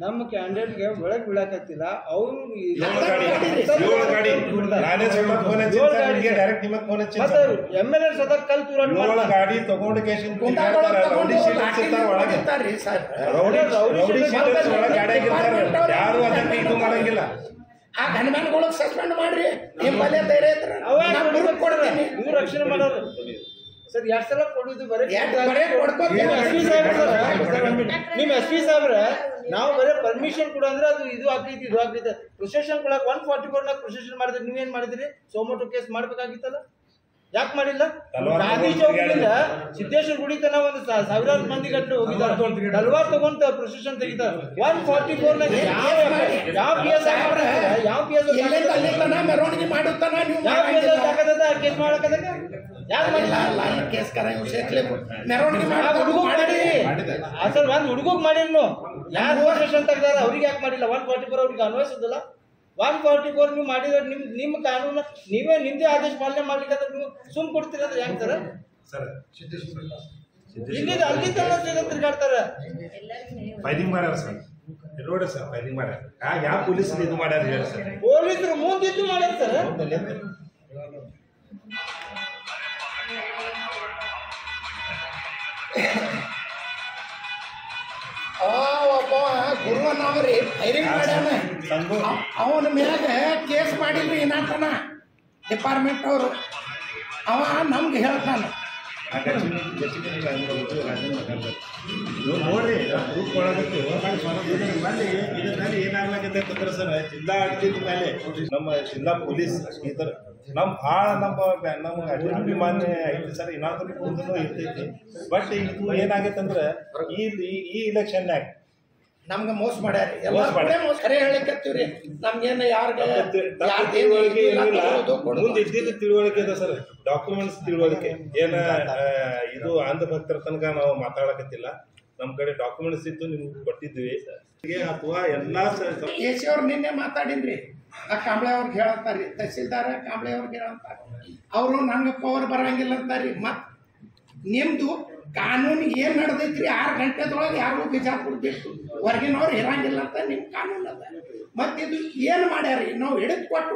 ನಮ್ಮ ಕ್ಯಾಂಡಿಡೇಟ್ಗೆ ಒಳಗ್ ಬೀಳಕತ್ತಿಲ್ಲ ಅವರು ಎಂ ಎಲ್ ಎ ಸದ ಕಲ್ ಗಾಡಿ ತಗೊಂಡು ಯಾರು ಅದಕ್ಕೆ ಇದು ಮಾಡಂಗಿಲ್ಲ. ಆ ಗನ್ಮ್ಯಾನ್ಗಳಿಗೆ ಸಸ್ಪೆಂಡ್ ಮಾಡ್ರಿ. ನಿಮ್ಮಲ್ಲೇ ಧೈರ್ಯ ಇದ್ರೆ ಅವಾಗ ನಾ ಬಿಡುಗ್ ಕೊಡ್ತೀನಿ. ರಕ್ಷಣೆ ಮಾಡೋರು ಸರ್ ಎರಡ್ ಸಲ ಕೊಡುದು ಬರೀ? ನಿಮ್ಮ ಎಸ್ ಪಿ ಸಾಹೇಬ್ರ ಪಿ ನಾವು ಬರೀ ಪರ್ಮಿಷನ್ ಕೊಡು ಅಂದ್ರೆ ಅದು ಇದು ಆಗ್ತೈತಿ ಇದು ಆಗ್ತೈತಿ. ಪ್ರೊಸೆಷನ್ ಕೊಡಕ್ ಒನ್ ಫಾರ್ಟಿ ಫೋರ್ ನಾಗ ಪ್ರೊಸೆಷನ್ ಮಾಡಿದ್ರೆ ನೀವೇನ್ ಮಾಡಿದ್ರಿ? ಸೋಮೋಟೋ ಕೇಸ್ ಮಾಡ್ಬೇಕಾಗಿತ್ತಲ್ಲ? ಯಾಕೆ ಮಾಡಿಲ್ಲ? ಗಾಂಧಿ ಚೌಕದಿಂದ ಸಿದ್ದೇಶ್ವರ ಗುಡಿ ತನ ಒಂದು ಸಾವಿರಾರು ಮಂದಿ ಗಂಟೆ ಹೋಗಿದ್ದಾರೆ. ತಲವಾರ್ ತಗೊಂತ ಪ್ರೊಸೆಷನ್ ತೆಗಿತಾರ. ಒನ್ ಫಾರ್ಟಿ ಫೋರ್ ನಾಗ ಯಾವ ಯಾವ ಪಿ ಎಸ್ ಯಾವ ಪಿ ಎಸ್ ಮೆರವಣಿಗೆ ಮಾಡುತ್ತಾನ ನೀವು ಯಾವ ಕೇಸ್ ಎಸ್ ಕೇಸ್ ಮಾಡಕದ ಮಾಡಿಲ್ಲ ಕೇಸ್ ಕರ ವಿಷಯಕ್ಕೆ ಮೆರವಣಿಗೆ ಮಾಡಿ ಅಸಲ್ ಒಂದ್ ಹುಡುಗಗ್ ಮಾಡಿರ್ನು ಯಾರು ಪ್ರೊಸೆಷನ್ ತೆಗ್ದಾರ ಅವ್ರಿಗೆ ಯಾಕೆ ಮಾಡಿಲ್ಲ? ಒನ್ ಫಾರ್ಟಿ ಫೋರ್ ಅವ್ರಿಗೆ ಅನ್ವಯಿಸೋದಿಲ್ಲ. ಒನ್ ಫಾರ್ಟಿ ಫೋರ್ ನೀವು ಮಾಡಿದ್ರೆ ನಿಮ್ ನಿಮ್ಮ ಕಾನೂನು ನೀವೇ ನಿಮ್ದೇ ಆದೇಶ ಪಾಲನೆ ಮಾಡ್ಲಿಕ್ಕೆ ನೀವು ಸುಮ್ ಕೊಡ್ತೀರ ಅಂದ್ರೆ ಹೆಂಗ್ ಸರ್ ಸರ್. ಇಲ್ಲಿ ಅಲ್ಲಿ ತನಕ ತಿರ್ಗಾಡ್ತಾರೆ. ಫೈಲಿಂಗ್ ಮಾಡ್ಯಾರ ಸರ್. ನೋಡ್ರಿ ಸರ್ ಫೈಲಿಂಗ್ ಮಾಡ್ಯಾರ. ಯಾವ ಯಾವ ಪೊಲೀಸ್ ಇದು ಮಾಡ್ಯಾರ ಹೇಳಿ ಸರ್? ಪೊಲೀಸರು ಮುಂದಿದ್ದು ಮಾಡ್ಯಾರ ಸರ್. (coughs) ಒಬ್ಬ ಗುರುವನವ್ರಿ ಫೈರಿಂಗ್ ಮಾಡ್ಯಾನ. ಅವನ ಮ್ಯಾಗ ಕೇಸ್ ಮಾಡಿಲ್ರಿ ಏನಾತನ ಡಿಪಾರ್ಟ್ಮೆಂಟ್ ಅವರು. ಅವ ನಮ್ಗೆ ಹೇಳ್ತಾನ. ನೋಡ್ರಿ ಗ್ರೂಪ್ ಒಳಗತ್ತು ಮಲ್ಲಿ ಇದ್ರ ಮೇಲೆ ಏನಾಗ್ಲಾಗತ್ತೆ ಅಂತಂದ್ರೆ ಸರ್? ಜಿಲ್ಲಾ ಆಡಳಿತದ ಮೇಲೆ ನಮ್ಮ ಜಿಲ್ಲಾ ಪೊಲೀಸ್ ಈ ನಮ್ಮ ಭಾಳ ನಮ್ಮ ನಮ್ಗೆ ಅಭಿಮಾನ ಐತಿ ಸರ್ ಏನಾದ್ರೂ ಮುಂದೂ ಇರ್ತೈತಿ ಬಟ್ ಇದು ಏನಾಗೈತೆ ಅಂದ್ರೆ ಈ ಈ- ಇಲೆಕ್ಷನ್ಯಾಗ ನಮ್ಗೆ ಮೋಸ ಮಾಡ್ಯಾರ. ಹೇಳಿಕತ್ತೀವ್ರಿ ನಮ್ಗೇನು ಯಾರ್ದೇನು ತಿಳುವಳಿಕೆ ಅದ ಏನಿಲ್ಲ. ಮುಂದೆ ಇದ್ದಿದ್ದು ತಿಳುವಳಿಕೆ ಇದೆ ಸರ್. ಡಾಕ್ಯುಮೆಂಟ್ಸ್ ತಿಳುವಳಿಕೆ. ಏನ ಇದು ಅಂಧ ಭಕ್ತರ ತನಕ ನಾವು ಮಾತಾಡಕತ್ತಿಲ್ಲ. ನಮ್ ಕಡೆ ಡಾಕ್ಯುಮೆಂಟ್ಸ್ ಇತ್ತು ನಿಮ್ಗೆ ಕೊಟ್ಟಿದ್ವಿ. ಅಥವಾ ಎಲ್ಲಾ ಕೆ ಸ- ಎ ಸಿ ಅವ್ರು ನಿನ್ನೆ ಮಾತಾಡಿನ್ರಿ ಆ ಕಾಂಬ್ಳೆ ಅವ್ರಿಗೆ ಹೇಳತ್ತಾರ್ರಿ ತಹಸೀಲ್ದಾರ ಕಾಂಬ್ಳೆ ಅವ್ರಿಗೆ ಹೇಳಂತಾರೆ. ಅವರು ನನಗೆ ಪವರ್ ಬರಂಗಿಲ್ಲ ಅಂತಾರ್ರಿ. ಮತ್ ನಿಮ್ಮದು ಕಾನೂನು ಏನು ನಡೆದೈತ್ರಿ, ಆರು ಗಂಟೆದೊಳಗೆ ಯಾರಿಗೂ ಬಿಜಾಪುರ ಬಿಟ್ಟು ಹೊರಗಿನವ್ರು ಇರಂಗಿಲ್ಲ ಅಂತ ನಿಮ್ಮ ಕಾನೂನು ಅದ. ಮತ್ ಇದು ಏನು ಮಾಡ್ಯಾರಿ ನಾವು ಹಿಡಿದು ಕೊಟ್ಟು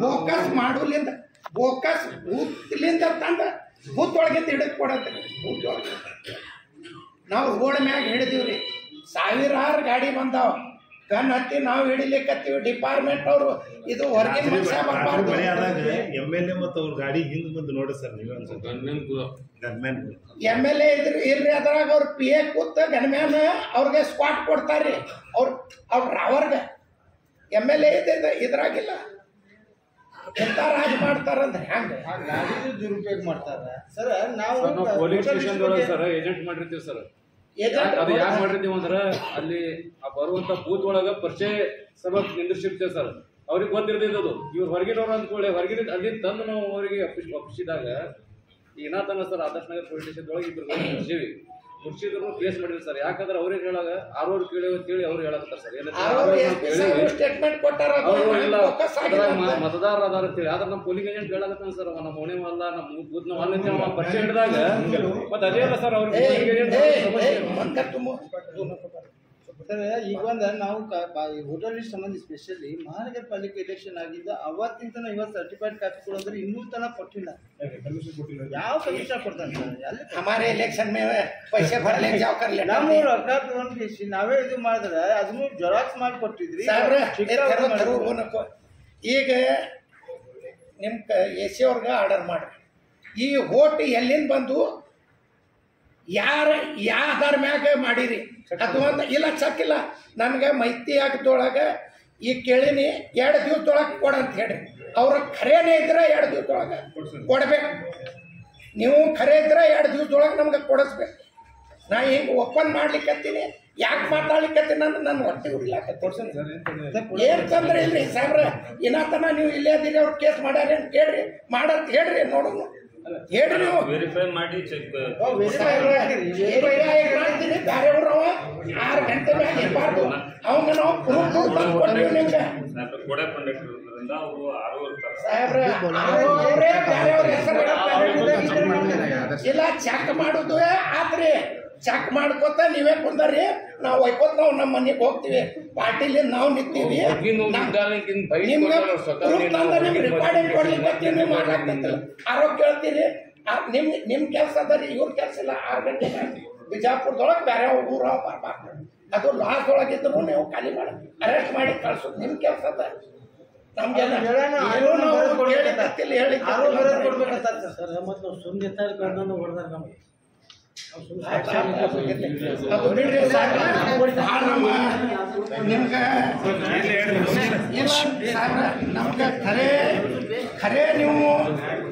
ಬೋಕಸ್ ಮಾಡೋಲಿಂದ ಬೋಕಸ್ ಬೂತ್ಲಿಂದ ತಂದ ಬೂತ್ ಒಳಗಿಂದ ಹಿಡಿದು ಕೊಡತ್ತೆ ಬೂತ್ ಒಳಗೆ ನಾವು ರೋಡ್ ಮ್ಯಾಗ ಹಿಡಿದೀವ್ರಿ ಸಾವಿರಾರು ಗಾಡಿ ಬಂದಾವ. ಗನ್ ಹತ್ತಿ ನಾವು ಹಿಡಿಲಿಕ್ಕತ್ತೀವಿ. ಡಿಪಾರ್ಟ್ಮೆಂಟ್ ಅವರು ಇದು ಹೊರಗಿನ ಮನುಷ್ಯ ಬರಬಾರ್ದು ಮಳೆ ಆದಾಗ ಎಂ ಎಲ್ ಎ ಮತ್ತು ಅವ್ರ ಗಾಡಿ ಹಿಂದ್ ಬಂದು ನೋಡಿ ಸರ್ ನೀವೇ ಅನ್ಸುತ್ತೆ ಗನ್ಮ್ಯಾನ್ ಎಂ ಎಲ್ ಎ ಇದ್ರಿ ಇಲ್ರಿ ಅದ್ರಾಗ ಅವ್ರ ಪಿ ಎ ಕೂತ ಗನ್ಮ್ಯಾನ ಅವ್ರಿಗೆ ಸ್ಪಾಟ್ ಕೊಡ್ತಾರ್ರಿ. ಅವ್ರ ಅವ್ರ ಅವ್ರಿಗೆ. ಎಂ ಎಲ್ ಎ ಇದೆ ಇದ್ರಾಗಿಲ್ಲ. ಎಂತ ರಾಜ ಮಾಡ್ತಾರಂದ್ರೆ ಹೆಂಗ ದುರುಪಯೋಗ ಮಾಡ್ತಾರ. ಸರ್ ನಾವು ಪೊಲೀಸ್ ಸ್ಟೇಷನ್ ಸರ್ ಏಜೆಂಟ್ ಮಾಡಿರ್ತೀವಿ ಸರ್. ಅದು ಯಾಕೆ ಮಾಡಿರ್ತೀವಿ ಅಂದ್ರೆ ಅಲ್ಲಿ ಆ ಬರುವಂತ ಬೂತ್ ಒಳಗ ಪರಿಚಯ ಸಭಾ ನಿಂದಿರ್ಸಿರ್ತೇವೆ ಸರ್. ಅವ್ರಿಗೆ ಗೊತ್ತಿರ್ತೈತೆ ಅದು. ಇವ್ರು ಹೊರಗಿನವ್ರು ಅಂದ್ಕೊಳ್ಳಿ ಹೊರಗಿನ ಅಲ್ಲಿ ತಂದು ನಾವು ಅವರಿಗೆ ಒಪ್ಪಿಸಿದಾಗ ಏನಾತನ sir? Adarsh Nagar police station ಒಳಗೆ ಇಬ್ರು ಮುರ್ಸಿವಿ ಫೇಸ್ ಮಾಡಿದ್ರು ಸರ್. ಯಾಕಂದ್ರೆ ಅವ್ರಿಗೆ ಹೇಳಾಗ ಆರೋರು ಕೇಳಿ ಅಂತೇಳಿ ಅವ್ರು ಹೇಳಕತ್ತಾರ ಸರ್. ಅಂತ. ಮತದಾರ ಅದಾರ ಅಂತೇಳಿ ಆದ್ರೆ ನಮ್ಮ ಪೋಲಿಂಗ್ ಏಜೆಂಟ್ ಹೇಳಕತ್ತಾನ ಸರ್. ಅವ ನಮ್ಮ ಓಣೆ ಅಲ್ಲ ನಮ್ಮ ಬೂತ್ ನಾವು ಅಲ್ಲ ಅಂತೇಳಿ ಅವ ಪರಿಚಯ ಹಿಡಿದಾಗ ಮತ್ತೆ ಅದೇ ಅಲ್ಲ ಸರ್ ಅವ್ರಿಗೆ ಸರ್ ಈಗ ಒಂದು ನಾವು ಹೋಟೆಲ್ ಸಂಬಂಧ ಸ್ಪೆಷಲಿ ಮಹಾನಗರ ಪಾಲಿಕೆ ಎಲೆಕ್ಷನ್ ಆಗಿದ್ದ ಅವತ್ತಿಂತ ಇವತ್ತು ಸರ್ಟಿಫೈಡ್ ಕಾಪಿ ಕೊಡೋದ್ರೆ ಇನ್ನೂ ತನಕ ಕೊಟ್ಟಿಲ್ಲ. ಯಾವ ಕಮಿಷನ್ ಕೊಡ್ತಾನೆ ಸರ್ ಎಲೆಕ್ಷನ್ ಮೇಲೆ ಪೈಸೆ ನಮ್ಮ ರೊಕ್ಕ ತಗೊಂಡು ನಾವೇ. ಇದು ಮಾಡಿದ್ರೆ ಅದನ್ನು ಜೆರಾಕ್ಸ್ ಮಾಡಿ ಕೊಟ್ಟಿದ್ರಿ ಈಗ ನಿಮ್ಮ ಎ ಸಿ ಅವ್ರಿಗೆ ಆರ್ಡರ್ ಮಾಡಿ ಈ ಹೋಟ್ ಎಲ್ಲಿಂದ ಬಂದು ಯಾರ ಯಾವ್ದಾರ ಮ್ಯಾಗ ಮಾಡಿರಿ. ಅದು ಒಂದು ಇಲ್ಲ ಚಕ್ಕಿಲ್ಲ ನನಗೆ ಮೈತಿ ಹಾಕಿದೊಳಗೆ ಈಗ ಕೇಳೀನಿ ಎರಡು ದಿವಸದೊಳಗೆ ಕೊಡಂತ ಹೇಳಿ ಅವ್ರ ಖರೇನೇ ಇದ್ರೆ ಎರಡು ದಿವಸದೊಳಗೆ ಕೊಡಬೇಕು. ನೀವು ಖರೆ ಇದ್ರೆ ಎರಡು ದಿವಸದೊಳಗೆ ನಮ್ಗೆ ಕೊಡಿಸ್ಬೇಕು. ನಾ ಹಿಂಗೆ ಓಪನ್ ಮಾಡ್ಲಿಕ್ಕತ್ತೀನಿ ಯಾಕೆ ಮಾತಾಡ್ಲಿಕ್ಕತ್ತೀನಿ ಅಂದ್ರೆ ನನ್ನ ಹೊಟ್ಟೆ ಏನು ಏನ್ ತೊಂದ್ರೆ ಇಲ್ರಿ ಸಾಬ್ರ ಏನಾತನ ನೀವು ಇಲ್ಲೇ ಅದೀರಿ ಅವ್ರು ಕೇಸ್ ಮಾಡ್ಯಾರ ಅಂತ ಕೇಳ್ರಿ. ಮಾಡಂತ ಹೇಳ್ರಿ ನೋಡೋಣ ಹೇಳ್ರಿ ನೀವು. ವೆರಿಫೈ ಮಾಡಿ ಚೆಕ್ ಸಾಹೇಬ್ರ, ಮಾಡ್ತೀರಿ. verify ಮಾಡ್ತೀನಿ ಬ್ಯಾರೆಯವ್ರು ಅವ? ಆರು ಗಂಟೆ ಮ್ಯಾಗ ಇರ್ಬಾರ್ದು ಅವಂಗ ನಾವು ಪ್ರೂಫ್ ತಂದು ಕೊಡ್ತೀವಿ ನಿಮ್ಗೆ. ಕೋಡೆ ಕಂಡಕ್ಟರ್ ಇರೋದ್ರಿಂದ ಅವರು ಆರೂವರೆ ತಾಸು ಸಾಹೇಬ್ರ ಅವರೇ ಬ್ಯಾರೆಯವ್ರ ಹೆಸರು ಇಲ್ಲ ಚೆಕ್ ಮಾಡುದು ಆತ್ರಿ. ಚೆಕ್ ಮಾಡ್ಕೋತ ನೀವೇ ಕುಂದರಿ ನಾವು ಒಯ್ಕೋತ ನಾವು ನಮ್ಮ ಮನೆಗೆ ಹೋಗ್ತೀವಿ. ಪಾರ್ಟಿಲಿ ನಾವು ನಿಂತೀವಿ? ನಿಮ್ಗೆ ರೆಕಾರ್ಡಿಂಗ್ ಕೊಡ್ಲಿಕ್ಕೆ ನೀವು ಆರೋಗ್ಯ ಕೇಳ್ತೀರಿ? ಆ, ನಿಮ್ ನಿಮ್ ಕೆಲ್ಸ ಅದ ರೀ ಇವ್ರ ಕೆಲಸ ಇಲ್ಲ ಆರು ಗಂಟೆ ಬಿಜಾಪುರದೊಳಗೆ ಬೇರೆ ಊರ ಬರ್ಬಾರ್ದು ಅದು ಲಾಸ್ ಒಳಗಿದ್ರು ನೀವು ಖಾಲಿ ಮಾಡಿ ಅರೆಸ್ಟ್ ಮಾಡಿ ಕಳ್ಸೋದು ನಿಮ್ ಕೆಲಸ ಅದ. ನಮ್ಗೆಲ್ಲ ಹೇಳೋಣ, ಏನೂ ನಿಮ್ಗೆ ಖರೆ ಖರೆ ನೀವು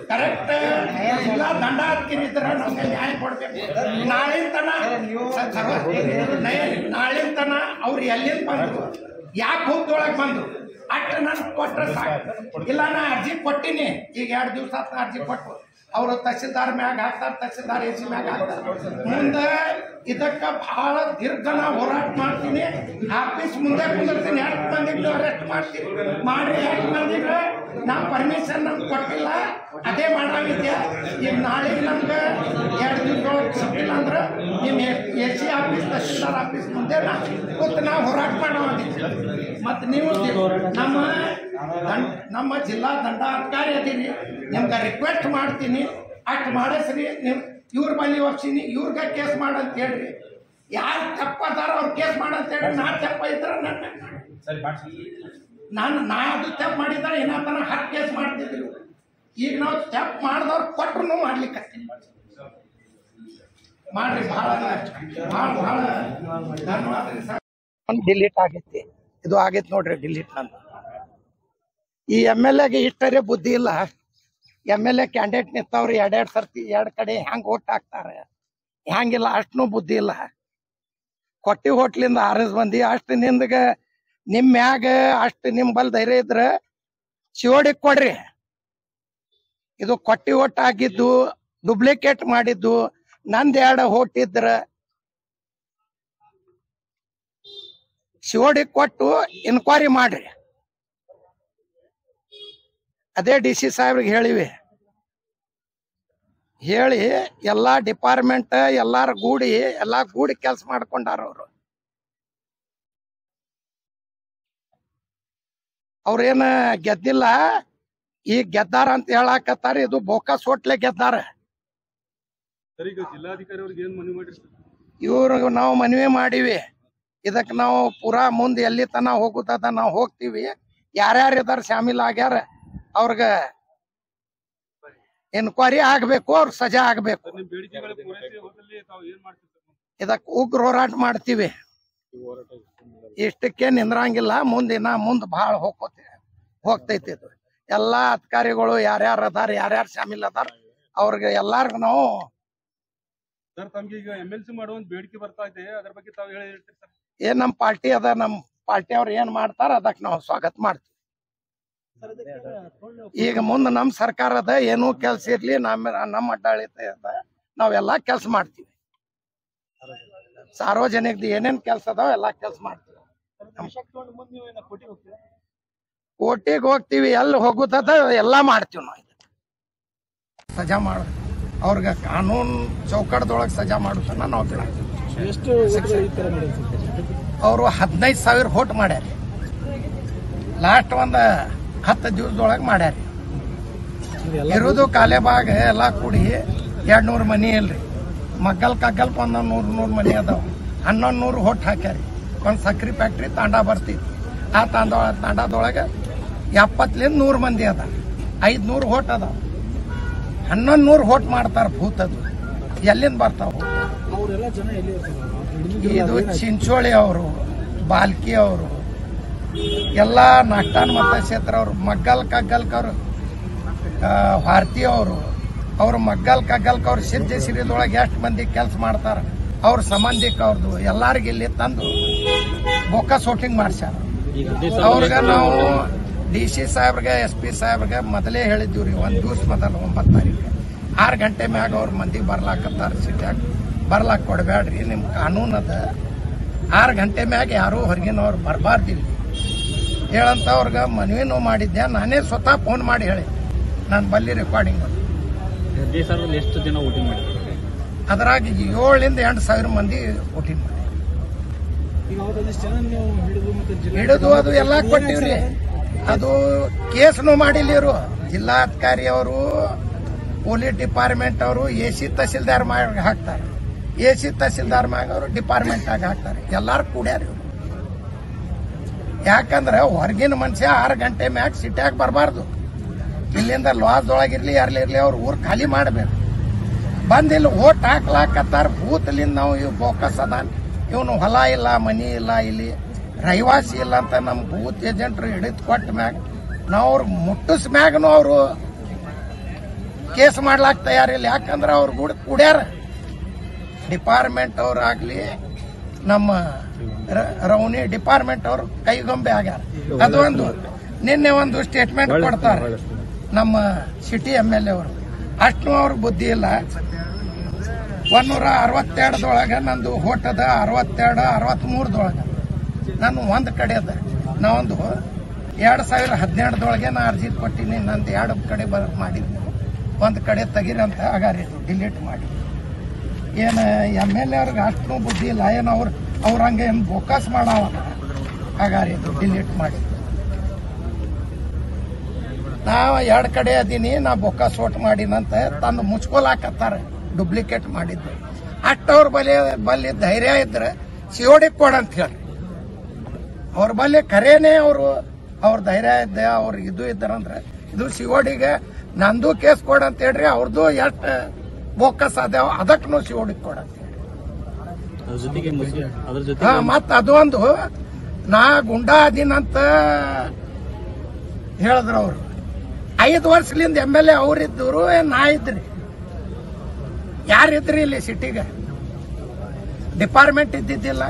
ಕರೆಕ್ಟ್ ಎಲ್ಲ ದಂಡ ಹಾಕಿರಿದ್ರೆ ನಮ್ಗೆ ನ್ಯಾಯ ಕೊಡ್ಬೇಕು ನಾಳಿನ ತನ ನಾಳಿನ ತನ ಅವ್ರು ಎಲ್ಲಿಂದ ಬಂದ್ರು ಯಾಕೆ ಹೋಗ್ದೊಳಗೆ ಬಂದ್ರು ಅಟ್ಟ ನಾನು ಕೊಟ್ರೆ ಸಾಕು. ಇಲ್ಲ, ನಾ ಅರ್ಜಿ ಕೊಟ್ಟಿನಿ. ಈಗ ಎರಡು ದಿವಸ ಅರ್ಜಿ ಕೊಟ್ಟು. ಅವರು ತಹಸೀಲ್ದಾರ್ ಮ್ಯಾಗ ಹಾಕ್ತಾರ ತಹಸೀಲ್ದಾರ್ ಎ ಸಿ ಮ್ಯಾಗ ಹಾಕ್ತಾರ. ಮುಂದೆ ಇದಕ್ಕ ಬಹಳ ನಾ ಹೋರಾಟ ಮಾಡ್ತೀನಿ. ಆಫೀಸ್ ಮುಂದೆ ಕುಂದಿರ್ತೀನಿ. ಎಷ್ಟು ಮಂದಿಗೆ ಅರೆಸ್ಟ್ ಮಾಡ್ತೀನಿ. ಮಾಡಿ ಎಷ್ಟು ಮಂದಿಗೆ. ನಾ ಪರ್ಮಿಷನ್ ನಮ್ಗೆ ಕೊಟ್ಟಿಲ್ಲ. ಅದೇ ಮಾಡಿದ್ಯ ಈಗ ನಾಳೆ ನಮ್ಗೆ ಎರಡು ದಿವಸ A C office tahsildar office ಮುಂದೆ ನಾ ಕೂತು ನಾ ಹೋರಾಟ ಮಾಡೋದಿಲ್ಲ ಮತ್ತು ನೀವು ನಮ್ಮ ನಮ್ಮ ಜಿಲ್ಲಾ ದಂಡಾಧಿಕಾರಿ ಅದೀನಿ. ನಿಮ್ಗೆ ರಿಕ್ವೆಸ್ಟ್ ಮಾಡ್ತೀನಿ. ಅಷ್ಟು ಮಾಡಿಸ್ರಿ. ನೀವು ಇವ್ರ ಬಳಿ ಒಪ್ಸಿನಿ. ಇವ್ರಿಗೆ ಕೇಸ್ ಮಾಡಂತ ಹೇಳ್ರಿ. ಯಾರು ತಪ್ಪದಾರ ಅವ್ರು ಕೇಸ್ ಮಾಡಂತ ಹೇಳ್ರಿ. ನಾ ತಪ್ಪ ಇದ್ರೆ ನನ್ನ ನಾನು ನಾ ಅದು ತಪ್ಪು ಮಾಡಿದ್ರೆ ಏನಾತನ ಹತ್ತು ಕೇಸ್ ಮಾಡ್ತಿದ್ರು ಈಗ ನಾವು ತಪ್ಪು ಮಾಡಿದವ್ರು ಕೊಟ್ಟರು ಮಾಡ್ಲಿಕ್ಕೆ ಮಾಡ್ರಿ ಭಾಳ ಭಾಳ ಭಾಳ ಧನ್ಯವಾದ ರೀ ಸರ್. ಡಿಲೀಟ್ ಆಗೈತಿ. ಇದು ಆಗೈತೆ ನೋಡ್ರಿ ಡಿಲೀಟ್ ನಂದು. ಈ ಎಂ ಎಲ್ ಎಗೆ ಇಷ್ಟರೇ ಬುದ್ಧಿ ಇಲ್ಲ. ಎಂ ಎಲ್ ಎ ಕ್ಯಾಂಡಿಡೇಟ್ ಎರಡ್ ಎರಡೆರಡು ಸರ್ತಿ ಎರಡು ಕಡೆ ಹೆಂಗೆ ಓಟ್ ಹಾಕ್ತಾರೆ? ಹೆಂಗಿಲ್ಲ ಅಷ್ಟೂ ಬುದ್ಧಿ ಇಲ್ಲ. ಕೊಟ್ಟಿ ಹೋಟ್ಲಿಂದ ಆರಿಸ್ ಬಂದಿ, ಅಷ್ಟು ನಿಂದಗ ನಿಮ್ಮ ಮ್ಯಾಗ ಅಷ್ಟು ನಿಮ್ ಬಲ್ ಧೈರ್ಯ ಇದ್ರ ಶಿವಡಿಗೆ ಕೊಡ್ರಿ. ಇದು ಕೊಟ್ಟಿ ಓಟ್ ಆಗಿದ್ದು ಡುಪ್ಲಿಕೇಟ್ ಮಾಡಿದ್ದು, ನಂದು ಎರಡು ಓಟ್ ಇದ್ರ. ಶಿವಡಿಗೆ ಕೊಟ್ಟು ಇನ್ಕ್ವೈರಿ ಮಾಡ್ರಿ. ಅದೇ ಡಿ ಸಿ ಸಾಹೇಬ್ರಿಗೆ ಹೇಳಿವಿ. ಹೇಳಿ ಎಲ್ಲಾ ಡಿಪಾರ್ಟ್ಮೆಂಟ್ ಎಲ್ಲಾರ ಗೂಡಿ ಎಲ್ಲಾ ಗೂಡಿ ಕೆಲಸ ಮಾಡ್ಕೊಂಡಾರ ಅವರು. ಅವ್ರೇನ ಗೆದ್ದಿಲ್ಲ ಈ ಗೆದ್ದಾರ ಅಂತ ಹೇಳಾಕತ್ತಾರ ಇದು ಬೋಕಸ್ ಹೋಟ್ಲೆ ಗೆದ್ದಾರ. ಇವ್ರಿಗೆ ನಾವು ಮನವಿ ಮಾಡಿವಿ. ಇದಕ್ ನಾವು ಪೂರಾ ಮುಂದೆ ಎಲ್ಲಿ ತನ ಹೋಗುತ್ತದ ನಾವು ಹೋಗ್ತೀವಿ. ಯಾರ್ಯಾರು ಇದಾರ ಶಾಮಿಲ್ ಆಗ್ಯಾರ ಅವ್ರಿಗ ಎನ್ಕ್ವೈರಿ ಆಗ್ಬೇಕು ಅವ್ರ ಸಜಾ ಆಗ್ಬೇಕು. ಇದಕ್ ಉಗ್ರ ಹೋರಾಟ ಮಾಡ್ತೀವಿ. ಇಷ್ಟಕ್ಕೆ ನಿಂದ್ರಂಗಿಲ್ಲ ಮುಂದಿನ ಮುಂದ್ ಬಹಳ ಹೋಗ್ಕೋತಿ ಹೋಗ್ತೈತಿ ಇದು. ಎಲ್ಲಾ ಅಧಿಕಾರಿಗಳು ಯಾರ್ಯಾರು ಅದಾರ ಯಾರ್ಯಾರು ಶಾಮಿಲ್ ಅದಾರ ಅವ್ರಿಗೆ ಎಲ್ಲಾರ್ಗು ನಾವು ಸರ್ ತಮ್ಗೆ ಈಗ ಎಲ್ ಸಿ ಮಾಡುವ ಬೇಡಿಕೆ ಬರ್ತಾ ಇದೆ. ಅದ್ರ ಬಗ್ಗೆ ತಾವು ಹೇಳಿ ಹೇಳ್ತೀರಿ ಸರ್? ಏನ್ ನಮ್ ಪಾರ್ಟಿ ಅದ ನಮ್ ಪಾರ್ಟಿ ಅವ್ರು ಏನ್ ಮಾಡ್ತಾರ ಅದಕ್ ನಾವು ಸ್ವಾಗತ ಮಾಡ್ತೀವಿ. ಈಗ ಮುಂದೆ ನಮ್ ಸರ್ಕಾರ ಅದ ಏನೂ ಕೆಲ್ಸ ಇರ್ಲಿ ನಮ್ಮ ನಮ್ಮ ಅಡ್ಡಾಳಿತ ಅದ ನಾವೆಲ್ಲಾ ಕೆಲ್ಸ ಮಾಡ್ತೀವಿ. ಸಾರ್ವಜನಿಕದ ಏನೇನ್ ಕೆಲ್ಸ ಅದಾವ ಎಲ್ಲಾ ಕೆಲ್ಸ ಮಾಡ್ತೀವಿ. ಕೋಟಿಗೆ ಹೋಗ್ತೀವಿ ಎಲ್ಲಿ ಹೋಗುತ್ತದ ಎಲ್ಲಾ ಮಾಡ್ತೀವಿ ನಾವು. ಸಜಾ ಮಾಡ ಅವ್ರಿಗೆ ಕಾನೂನು ಚೌಕಟ್ಟದೊಳಗೆ ಸಜಾ ಮಾಡುತ್ತ ನಾವು ಬಿಡ್ತೀವಿ ಅವರು ಹದಿನೈದು ಸಾವಿರ ಹೋಟ್ ಮಾಡ್ಯಾರ. ಲಾಸ್ಟ್ ಒಂದು ಹತ್ತು ದಿವಸದೊಳಗೆ ಮಾಡ್ಯಾರ. ಇರುದು ಕಾಲೇಬಾಗ ಎಲ್ಲ ಕೂಡಿ ಎರಡ್ ನೂರು ಮನಿ ಇಲ್ರಿ. ಮಗ್ಗಲ್ ಕಗ್ಗಲ್ಪ ಒಂದೊಂದು ನೂರು ನೂರು ಮನಿ ಅದಾವ. ಹನ್ನೊಂದು ನೂರು ಹೊಟ್ಟು ಹಾಕ್ಯಾರಿ. ಒಂದು ಸಕ್ರಿ ಫ್ಯಾಕ್ಟ್ರಿ ತಾಂಡ ಬರ್ತೈತಿ ಆ ತಾಂಡ ತಾಂಡದೊಳಗೆ ಎಪ್ಪತ್ತಲಿಂದ ನೂರು ಮಂದಿ ಅದ ಐದ್ನೂರು ಹೋಟ್ ಅದಾವ. ಹನ್ನೊಂದು ನೂರು ಹೋಟ್ ಮಾಡ್ತಾರ ಭೂತದು ಎಲ್ಲಿಂದ ಬರ್ತಾವ? ಇದು ಚಿಂಚೋಳಿ ಅವರು, ಬಾಲ್ಕಿ ಅವರು, ಎಲ್ಲ ನಾಗ್ತಾನ್ ಮತಕ್ಷೇತ್ರ ಅವರು, ಮಗ್ಗಲ್ ಕಗ್ಗಲ್ಕ ಅವರು ಭಾರತಿ ಅವರು, ಅವ್ರ ಮಗ್ಗಲ್ ಕಗ್ಗಲ್ಕ ಸಿದ್ಧ ಸಿರಿದೊಳಗೆ ಎಷ್ಟು ಮಂದಿ ಕೆಲಸ ಮಾಡ್ತಾರ, ಅವ್ರ ಸಂಬಂಧಿಕ ಅವ್ರದ್ದು ಎಲ್ಲಾರ್ಗ ಇಲ್ಲಿ ತಂದು ಬೊಕ್ಕ ಸೋಟಿಂಗ್ ಮಾಡ್ಸ್ಯಾರ. ಅವ್ರಿಗೆ ನಾವು ಡಿ ಸಿ ಸಾಹೇಬ್ರಿಗೆ, ಎಸ್ ಪಿ ಸಾಹೇಬ್ರಿಗೆ ಮೊದಲೇ ಹೇಳಿದ್ದೀವಿ ರೀ ಒಂದು ದಿವಸ ಮೊದಲು ಒಂಬತ್ತು ತಾರೀಕು ಆರು ಗಂಟೆ ಮ್ಯಾಗ ಅವ್ರ ಮಂದಿ ಬರ್ಲಾಕತ್ತಾರ ಸಿಟ್ಯಾಗ. ಬರ್ಲಾಕ್ ಕೊಡಬೇಡ್ರಿ ನಿಮ್ಮ ಕಾನೂನು ಅದ. ಆರು ಗಂಟೆ ಮ್ಯಾಗ ಯಾರೂ ಹೊರಗಿನವ್ರು ಬರಬಾರ್ದಿಲ್ಲ. ಹೇಳಂತ ಅವ್ರಿಗೆ ಮನವಿನೂ ಮಾಡಿದ್ದೆ ನಾನೇ ಸ್ವತಃ ಫೋನ್ ಮಾಡಿ ಹೇಳಿ. ನಾನು ಬಲ್ಲಿ ರೆಕಾರ್ಡಿಂಗ್ ಎಷ್ಟು ಜನ ವೋಟಿಂಗ್ ಮಾಡಿದ್ರು? ಅದರಾಗಿ ಏಳರಿಂದ ಎಂಟು ಸಾವಿರ ಮಂದಿ ವೋಟಿಂಗ್ ಮಾಡಿ ಹಿಡಿದು ಅದು ಎಲ್ಲ ಕೊಟ್ಟಿವ್ರಿ. ಅದು ಕೇಸ್ನು ಮಾಡಿಲ್ಲ ಇವರು. ಜಿಲ್ಲಾಧಿಕಾರಿ ಅವರು ಪೊಲೀಸ್ ಡಿಪಾರ್ಟ್ಮೆಂಟ್ ಅವರು ಎ ಸಿ ತಹಸೀಲ್ದಾರ್ ಮಾಡಿ ಹಾಕ್ತಾರೆ. ಎ ಸಿ ತಹಸೀಲ್ದಾರ್ ಮ್ಯಾಗ ಡಿಪಾರ್ಟ್ಮೆಂಟ್ ಆಗಿ ಹಾಕ್ತಾರೆ. ಎಲ್ಲಾರು ಕೂಡ್ಯಾರ ಇವ್ರು. ಯಾಕಂದ್ರೆ ಹೊರಗಿನ ಮನುಷ್ಯ ಆರು ಗಂಟೆ ಮ್ಯಾಗ ಸಿಟ್ಯಾಗ ಬರಬಾರ್ದು. ಇಲ್ಲಿಂದ ಲಾಸ್ದೊಳಗಿರ್ಲಿ ಯಾರ್ಲಿರ್ಲಿ ಅವ್ರ ಊರ್ ಖಾಲಿ ಮಾಡಬೇಕು. ಬಂದ್ ಇಲ್ಲಿ ಓಟ್ ಹಾಕ್ಲಾಕತ್ತಾರ, ಬೂತ್ಲಿಂದ ನಾವು ಇವ್ ಫೋಕಸ್ ಅದಾನ. ಇವನು ಹೊಲ ಇಲ್ಲ, ಮನಿ ಇಲ್ಲ, ಇಲ್ಲಿ ರಹಿವಾಸಿ ಇಲ್ಲ ಅಂತ ನಮ್ಮ ಬೂತ್ ಏಜೆಂಟ್ರು ಹಿಡಿದು ಕೊಟ್ಟ ಮ್ಯಾಗ ನಾವು ಅವ್ರು ಮುಟ್ಟಿಸ್ ಮ್ಯಾಗನು ಅವರು ಕೇಸ್ ಮಾಡ್ಲಾಕ್ ತಯಾರಿಲ್ಲ. ಯಾಕಂದ್ರೆ ಅವ್ರು ಗುಡ್ ಕುಡ್ಯಾರ. ಡಿಪಾರ್ಟ್ಮೆಂಟ್ ಅವ್ರಾಗ್ಲಿ ನಮ್ಮ ರೌನಿ ಡಿಪಾರ್ಟ್ಮೆಂಟ್ ಅವ್ರ ಕೈಗೊಂಬೆ ಆಗ್ಯಾರ. ಅದು ಒಂದು ನಿನ್ನೆ ಒಂದು ಸ್ಟೇಟ್ಮೆಂಟ್ ಕೊಡ್ತಾರೆ. ನಮ್ಮ ಸಿಟಿ ಎಂ ಎಲ್ ಎ ಅವರು. ಅಷ್ಟು ಅವ್ರ ಬುದ್ಧಿ ಇಲ್ಲ. ಒಂದೂರ ಅರವತ್ತೆರಡದೊಳಗೆ ನಂದು ಹೋಟದ ಅರವತ್ತೆರಡು ಅರವತ್ಮೂರದೊಳಗೆ. ನಾನು ಒಂದು ಕಡೆ ಅದ. ನಾವೊಂದು ಎರಡು ಸಾವಿರ ಹದಿನೆರಡದೊಳಗೆ ನಾ ಅರ್ಜಿ ಕೊಟ್ಟಿನಿ. ನಂದು ಎರಡು ಕಡೆ ಬರ ಮಾಡಿದ್ವಿ ಒಂದು ಕಡೆ ತೆಗೀರಿ ಅಂತ ಆಗಾರಿ ಡಿಲೀಟ್ ಮಾಡಿ. ಏನು ಎಂ ಎಲ್ ಎ ಅವ್ರಿಗೆ ಅಷ್ಟು ಬುದ್ಧಿ ಇಲ್ಲ. ಏನು, ಅವ್ರು, ಅವ್ರ ಹಂಗೆ ಏನು ಬೋಕಸ್ ಮಾಡವ ಹಾಗಾರಿ ಡಿಲೀಟ್ ಮಾಡಿ. ನಾವು ಎರಡು ಕಡೆ ಅದೀನಿ ನಾ ಬೊಕ್ಕಸ್ ಓಟ್ ಮಾಡಿನಂತ ತಂದು ಮುಚ್ಕೊಲಾಕತ್ತಾರೆ ಡುಪ್ಲಿಕೇಟ್ ಮಾಡಿದ್ದು. ಅಷ್ಟವ್ರ ಬಲಿ, ಬಲ್ಲಿ ಧೈರ್ಯ ಇದ್ರೆ ಸಿಯೋಡಿ ಕೊಡಂತ ಹೇಳಿ. ಅವ್ರ ಬಲ್ಲಿ ಕರೇನೆ ಅವರು, ಅವ್ರ ಧೈರ್ಯ ಇದ್ದೆ, ಅವ್ರ ಇದು ಇದ್ದಾರಂದ್ರೆ ಇದು ಸಿಗೋಡಿಗೆ ನಂದು ಕೇಸ್ ಕೊಡಂತ ಹೇಳ್ರಿ ಅವ್ರದ್ದು ಎಷ್ಟು ಬೋಕಸ್ ಅದಾವ ಅದಕ್ಕೂ ಸಿ ಕೊಡಂತ ಹೇಳಿ ಮತ್ತ ಅದು ಒಂದು ಹಾ ಜೊತೆಗೆ ಅದೊಂದು ನಾ ಗುಂಡಾ ಅದೀನಂತ ಹೇಳಿದ್ರು ಅವರು. ಐದು ವರ್ಷಲಿಂದ ಎಂ ಎಲ್ ಎ ಅವ್ರಿದ್ದವರು ನಾ ಇದ್ರಿ? ಯಾರಿದ್ರಿ ಇಲ್ಲಿ ಸಿಟಿಗೆ? ಡಿಪಾರ್ಟ್ಮೆಂಟ್ ಇದ್ದಿದ್ದಿಲ್ಲ.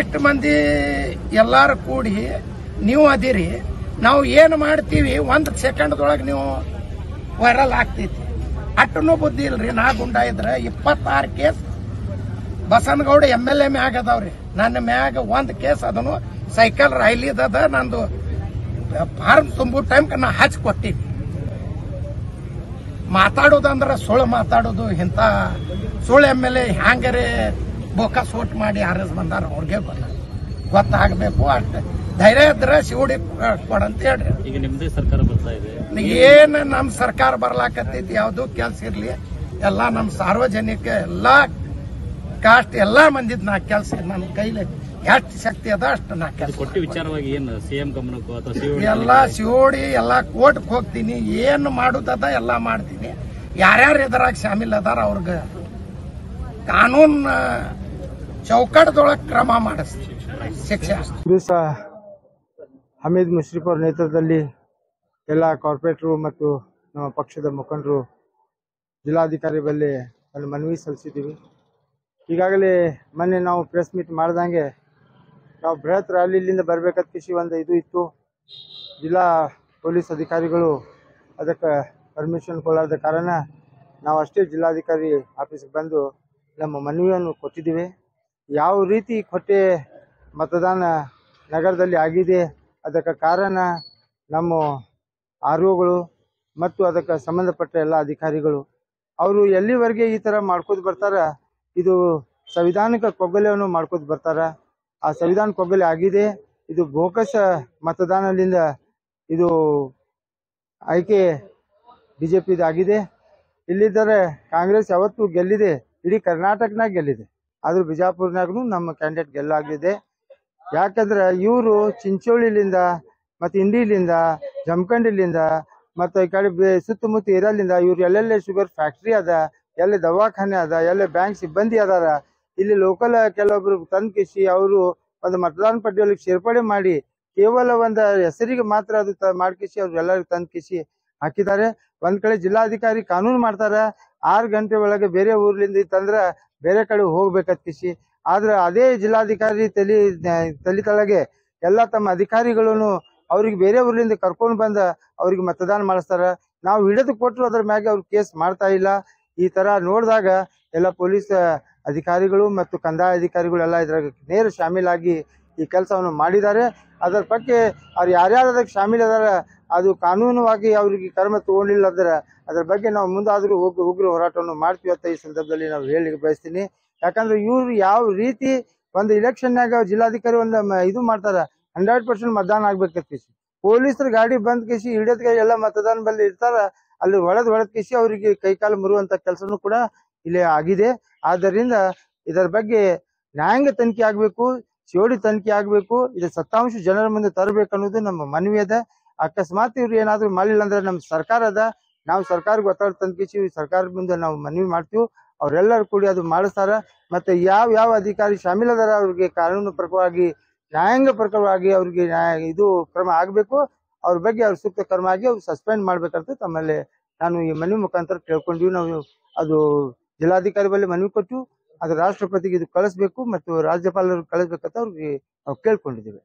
ಎಷ್ಟು ಮಂದಿ ಎಲ್ಲಾರು ಕೂಡಿ ನೀವು ಅದಿರಿ. ನಾವು ಏನು ಮಾಡ್ತೀವಿ? ಒಂದು ಸೆಕೆಂಡ್ದೊಳಗೆ ನೀವು ವೈರಲ್ ಆಗ್ತೈತಿ. ಅಟ್ಟನು ಬುದ್ಧಿ ಇಲ್ರಿ. ನಾ ಗುಂಡ ಇದ್ರೆ ಇಪ್ಪತ್ತಾರು case Basanagouda M L A ಮ್ಯಾಗ ಅದಾವ್ರಿ. ನನ್ನ ಮ್ಯಾಗ ಒಂದ್ ಕೇಸ್ ಅದನು ಸೈಕಲ್ ರೈಲಿದದ ನಂದು ಫಾರ್ಮ್ ತುಂಬೋ ಟೈಮ್ ನಾ ಹಚ್ ಕೊತ್ತೀನಿ ಮಾತಾಡೋದಂದ್ರೆ ಸುಳ್ಳು ಮಾತಾಡೋದು, ಇಂಥ ಸುಳ್ಳು ಎಂ ಎಲ್ ಎ ಹ್ಯಾಂಗರೇ ಬೋಕ ಸೋಟ್ ಮಾಡಿ ಆರ್ಎಸ್ ಬಂದಾರ ಅವ್ರಿಗೆ ಗೊತ್ತ ಗೊತ್ತಾಗಬೇಕು. ಅಷ್ಟೇ ಧೈರ್ಯ ಇದ್ರೆ ಶಿವಡಿ ಕೊಡಂತ ಹೇಳ್ರಿ. ಈಗ ನಿಮ್ದೇ ಸರ್ಕಾರ ಬರ್ತಾ ಇದೆ. ಏನ್ ನಮ್ ಸರ್ಕಾರ ಬರ್ಲಾಕತ್ತೈತಿ ಯಾವ್ದು ಕೆಲ್ಸ ಇರ್ಲಿ. ಎಲ್ಲಾ ನಮ್ ಸಾರ್ವಜನಿಕ ಎಲ್ಲಾ ಕಾಸ್ಟ್ ಎಲ್ಲಾ ಮಂದಿದ್ ನಾ ಕೆಲ್ಸ ನನ್ನ ಕೈಲಿ ಎಷ್ಟು ಶಕ್ತಿ ಅದ ಅಷ್ಟು ನಾ ಕೆಲ್ಸ ಕೊಟ್ಟ ವಿಚಾರವಾಗಿ ಏನು ಸಿಎಂ ಗಮನಕ್ಕೂ ಅಥವಾ ಎಲ್ಲಾ ಶಿವಡಿ ಎಲ್ಲಾ ಕೋರ್ಟ್ಗೆ ಹೋಗ್ತೀನಿ. ಏನ್ ಮಾಡುದದ ಎಲ್ಲಾ ಮಾಡ್ತೀನಿ. ಯಾರ್ಯಾರು ಇದ್ರಾಗ ಶಾಮಿಲ್ ಅದಾರ ಅವ್ರಿಗೆ ಕಾನೂನ್ ಚೌಕಟ್ಟದೊಳಗೆ ಕ್ರಮ ಮಾಡಿಸ್ತೀನಿ. ಶಿಕ್ಷೆ. ಹಮೀದ್ ಮುಶ್ರೀಫ್ ಅವರ ನೇತೃತ್ವದಲ್ಲಿ ಎಲ್ಲ ಕಾರ್ಪೊರೇಟರು ಮತ್ತು ನಮ್ಮ ಪಕ್ಷದ ಮುಖಂಡರು ಜಿಲ್ಲಾಧಿಕಾರಿ ಬಳಿ ಅಲ್ಲಿ ಮನವಿ ಸಲ್ಲಿಸಿದ್ದೀವಿ. ಈಗಾಗಲೇ ಮೊನ್ನೆ ನಾವು ಪ್ರೆಸ್ ಮೀಟ್ ಮಾಡ್ದಂಗೆ ನಾವು ಬೃಹತ್ ರ್ಯಾಲಿಯಿಂದ ಬರಬೇಕಾದ ಕೃಷಿ ಒಂದು ಇದು ಇತ್ತು. ಜಿಲ್ಲಾ ಪೊಲೀಸ್ ಅಧಿಕಾರಿಗಳು ಅದಕ್ಕೆ ಪರ್ಮಿಷನ್ ಕೊಡಲಾದ ಕಾರಣ ನಾವು ಅಷ್ಟೇ ಜಿಲ್ಲಾಧಿಕಾರಿ ಆಫೀಸ್ಗೆ ಬಂದು ನಮ್ಮ ಮನವಿಯನ್ನು ಕೊಟ್ಟಿದ್ದೀವಿ. ಯಾವ ರೀತಿ ಕೊಟ್ಟೆ ಮತದಾನ ನಗರದಲ್ಲಿ ಆಗಿದೆ ಅದಕ್ಕೆ ಕಾರಣ ನಮ್ಮ ಆರ್ ಒಗಳು ಮತ್ತು ಅದಕ್ಕೆ ಸಂಬಂಧಪಟ್ಟ ಎಲ್ಲ ಅಧಿಕಾರಿಗಳು. ಅವರು ಎಲ್ಲಿವರೆಗೆ ಈ ಥರ ಮಾಡ್ಕೋತ ಬರ್ತಾರ, ಇದು ಸಂವಿಧಾನಿಕ ಕೊಗ್ಗಲೆಯನ್ನು ಮಾಡ್ಕೋತ ಬರ್ತಾರ, ಆ ಸಂವಿಧಾನ ಕೊಗ್ಗಲೆ ಆಗಿದೆ, ಇದು ಬೋಕಸ ಮತದಾನದಿಂದ ಇದು ಆಯ್ಕೆ ಬಿ ಜೆ ಆಗಿದೆ ಇಲ್ಲಿದ್ದರೆ ಕಾಂಗ್ರೆಸ್ ಯಾವತ್ತೂ ಗೆಲ್ಲಿದೆ, ಇಡೀ ಕರ್ನಾಟಕನಾಗ ಗೆಲ್ಲಿದೆ. ಆದರೂ ಬಿಜಾಪುರ್ನಾಗೂ ನಮ್ಮ ಕ್ಯಾಂಡಿಡೇಟ್ ಗೆಲ್ಲಾಗಿದೆ. ಯಾಕಂದ್ರೆ ಇವರು ಚಿಂಚೋಳಿಲಿಂದ ಮತ್ತು ಇಂಡಿಲಿಂದ ಜಮಖಂಡಿಲಿಂದ, ಮತ್ತು ಈ ಕಡೆ ಸುತ್ತಮುತ್ತ ಏರಿಯಾಲಿಂದ ಇವ್ರು ಎಲ್ಲೆಲ್ಲಿ ಶುಗರ್ ಫ್ಯಾಕ್ಟ್ರಿ ಅದ, ಎಲ್ಲಿ ದವಾಖಾನೆ ಅದ, ಎಲ್ಲಿ ಬ್ಯಾಂಕ್ ಸಿಬ್ಬಂದಿ ಅದಾರ. ಇಲ್ಲಿ ಲೋಕಲ್ ಕೆಲವೊಬ್ರು ತಂದ್ ಕಿಸಿ ಅವರು ಒಂದು ಮತದಾನ ಪಟ್ಟಿಯಲ್ಲಿ ಸೇರ್ಪಡೆ ಮಾಡಿ ಕೇವಲ ಒಂದು ಹೆಸರಿಗೆ ಮಾತ್ರ ಅದು ಮಾಡ್ಕಿಸಿ ಅವ್ರು ಎಲ್ಲರಿಗೂ ತಂದ್ ಹಾಕಿದ್ದಾರೆ. ಒಂದ್ ಕಡೆ ಜಿಲ್ಲಾಧಿಕಾರಿ ಕಾನೂನು ಮಾಡ್ತಾರ. ಆರು ಗಂಟೆ ಒಳಗೆ ಬೇರೆ ಊರ್ಲಿಂದ ಇತ್ತಂದ್ರೆ ಬೇರೆ ಕಡೆ ಹೋಗ್ಬೇಕತ್ ಕಿಸಿ. ಆದ್ರೆ ಅದೇ ಜಿಲ್ಲಾಧಿಕಾರಿ ತಲೆ ತಲೆ ತಳಗೆ ಎಲ್ಲ ತಮ್ಮ ಅಧಿಕಾರಿಗಳನ್ನು ಅವ್ರಿಗೆ ಬೇರೆ ಊರ್ಲಿಂದ ಕರ್ಕೊಂಡು ಬಂದ ಅವ್ರಿಗೆ ಮತದಾನ ಮಾಡಿಸ್ತಾರ. ನಾವು ಹಿಡಿದು ಕೊಟ್ಟರು ಅದ್ರ ಮ್ಯಾಗೆ ಅವ್ರು ಕೇಸ್ ಮಾಡ್ತಾ ಇಲ್ಲ. ಈ ತರ ನೋಡಿದಾಗ ಎಲ್ಲ ಪೊಲೀಸ್ ಅಧಿಕಾರಿಗಳು ಮತ್ತು ಕಂದಾಯ ಅಧಿಕಾರಿಗಳು ಎಲ್ಲ ಇದ್ರಾಗ ನೇರ ಶಾಮೀಲಾಗಿ ಈ ಕೆಲಸವನ್ನು ಮಾಡಿದ್ದಾರೆ. ಅದರ ಬಗ್ಗೆ ಅವ್ರು ಯಾರ್ಯಾರು ಅದಕ್ಕೆ ಶಾಮೀಲ್ ಅದಾರ ಅದು ಕಾನೂನುವಾಗಿ ಅವ್ರಿಗೆ ಕರ್ಮ ತಗೊಂಡಿಲ್ಲ ಅಂದ್ರೆ ಅದ್ರ ಬಗ್ಗೆ ನಾವು ಮುಂದಾದ್ರೂ ಉಗ್ರ ಹೋರಾಟವನ್ನು ಮಾಡ್ತೀವಿ ಅಂತ ಈ ಸಂದರ್ಭದಲ್ಲಿ ನಾವು ಹೇಳಿ ಬಯಸ್ತೀನಿ. ಯಾಕಂದ್ರೆ ಇವ್ರು ಯಾವ ರೀತಿ ಒಂದು ಇಲೆಕ್ಷನ್ನಾಗ ಜಿಲ್ಲಾಧಿಕಾರಿ ಒಂದು ಇದು ಮಾಡ್ತಾರ ಹಂಡ್ರೆಡ್ ಪರ್ಸೆಂಟ್ ಮತದಾನ ಆಗ್ಬೇಕಿ ಪೊಲೀಸರು ಗಾಡಿ ಬಂದ್ ಕಿಸಿ ಹಿಡಿಯೋದ್ಗೆ ಎಲ್ಲ ಮತದಾನ ಬಲ್ಲಿ ಇರ್ತಾರ, ಅಲ್ಲಿ ಒಳದ್ ಒಳದ್ ಕೇಸಿ ಅವರಿಗೆ ಕೈಕಾಲು ಮುರುವಂತ ಕೆಲಸನು ಕೂಡ ಇಲ್ಲಿ ಆಗಿದೆ. ಆದ್ದರಿಂದ ಇದರ ಬಗ್ಗೆ ನ್ಯಾಯಾಂಗ ತನಿಖೆ ಆಗ್ಬೇಕು ಸಿಒಡಿ ತನಿಖೆ ಆಗ್ಬೇಕು, ಇದು ಸತ್ತಾಂಶ ಜನರ ಮುಂದೆ ತರಬೇಕು ಅನ್ನೋದು ನಮ್ಮ ಮನವಿ ಅದ. ಅಕಸ್ಮಾತ್ ಇವ್ರು ಏನಾದ್ರು ಮಾಡಲಿಲ್ಲ ಅಂದ್ರೆ ನಮ್ಮ ಸರ್ಕಾರ ಅದ. ನಾವು ಸರ್ಕಾರಕ್ಕೆ ಒತ್ತಡ ತಂದ್ಕಿಸಿ ಸರ್ಕಾರದ ಮುಂದೆ ನಾವು ಮನವಿ ಮಾಡ್ತೀವಿ. ಅವರೆಲ್ಲರೂ ಕೂಡಿ ಅದು ಮಾಡಿಸ್ತಾರೆ. ಮತ್ತೆ ಯಾವ ಯಾವ ಅಧಿಕಾರಿ ಶಾಮೀಲ್ ಅದಾರ, ಅವ್ರಿಗೆ ಕಾನೂನು ಪ್ರಕಾರವಾಗಿ ನ್ಯಾಯಾಂಗ ಪ್ರಕಾರವಾಗಿ ಅವ್ರಿಗೆ ನ್ಯಾಯ ಇದು ಕ್ರಮ ಆಗಬೇಕು. ಅವ್ರ ಬಗ್ಗೆ ಅವ್ರ ಸೂಕ್ತ ಕ್ರಮ ಆಗಿ ಅವ್ರು ಸಸ್ಪೆಂಡ್ ಮಾಡ್ಬೇಕಂತ ತಮ್ಮಲ್ಲಿ ನಾನು ಈ ಮನವಿ ಮುಖಾಂತರ ಕೇಳ್ಕೊಂಡ್ವಿ. ನಾವು ಅದು ಜಿಲ್ಲಾಧಿಕಾರಿ ಬಳಿ ಮನವಿ ಕೊಟ್ಟು, ಅದು ರಾಷ್ಟ್ರಪತಿಗೆ ಇದು ಕಳಿಸ್ಬೇಕು ಮತ್ತು ರಾಜ್ಯಪಾಲರು ಕಳಿಸ್ಬೇಕಂತ ಅವ್ರಿಗೆ ನಾವು ಕೇಳ್ಕೊಂಡಿದ್ದೇವೆ.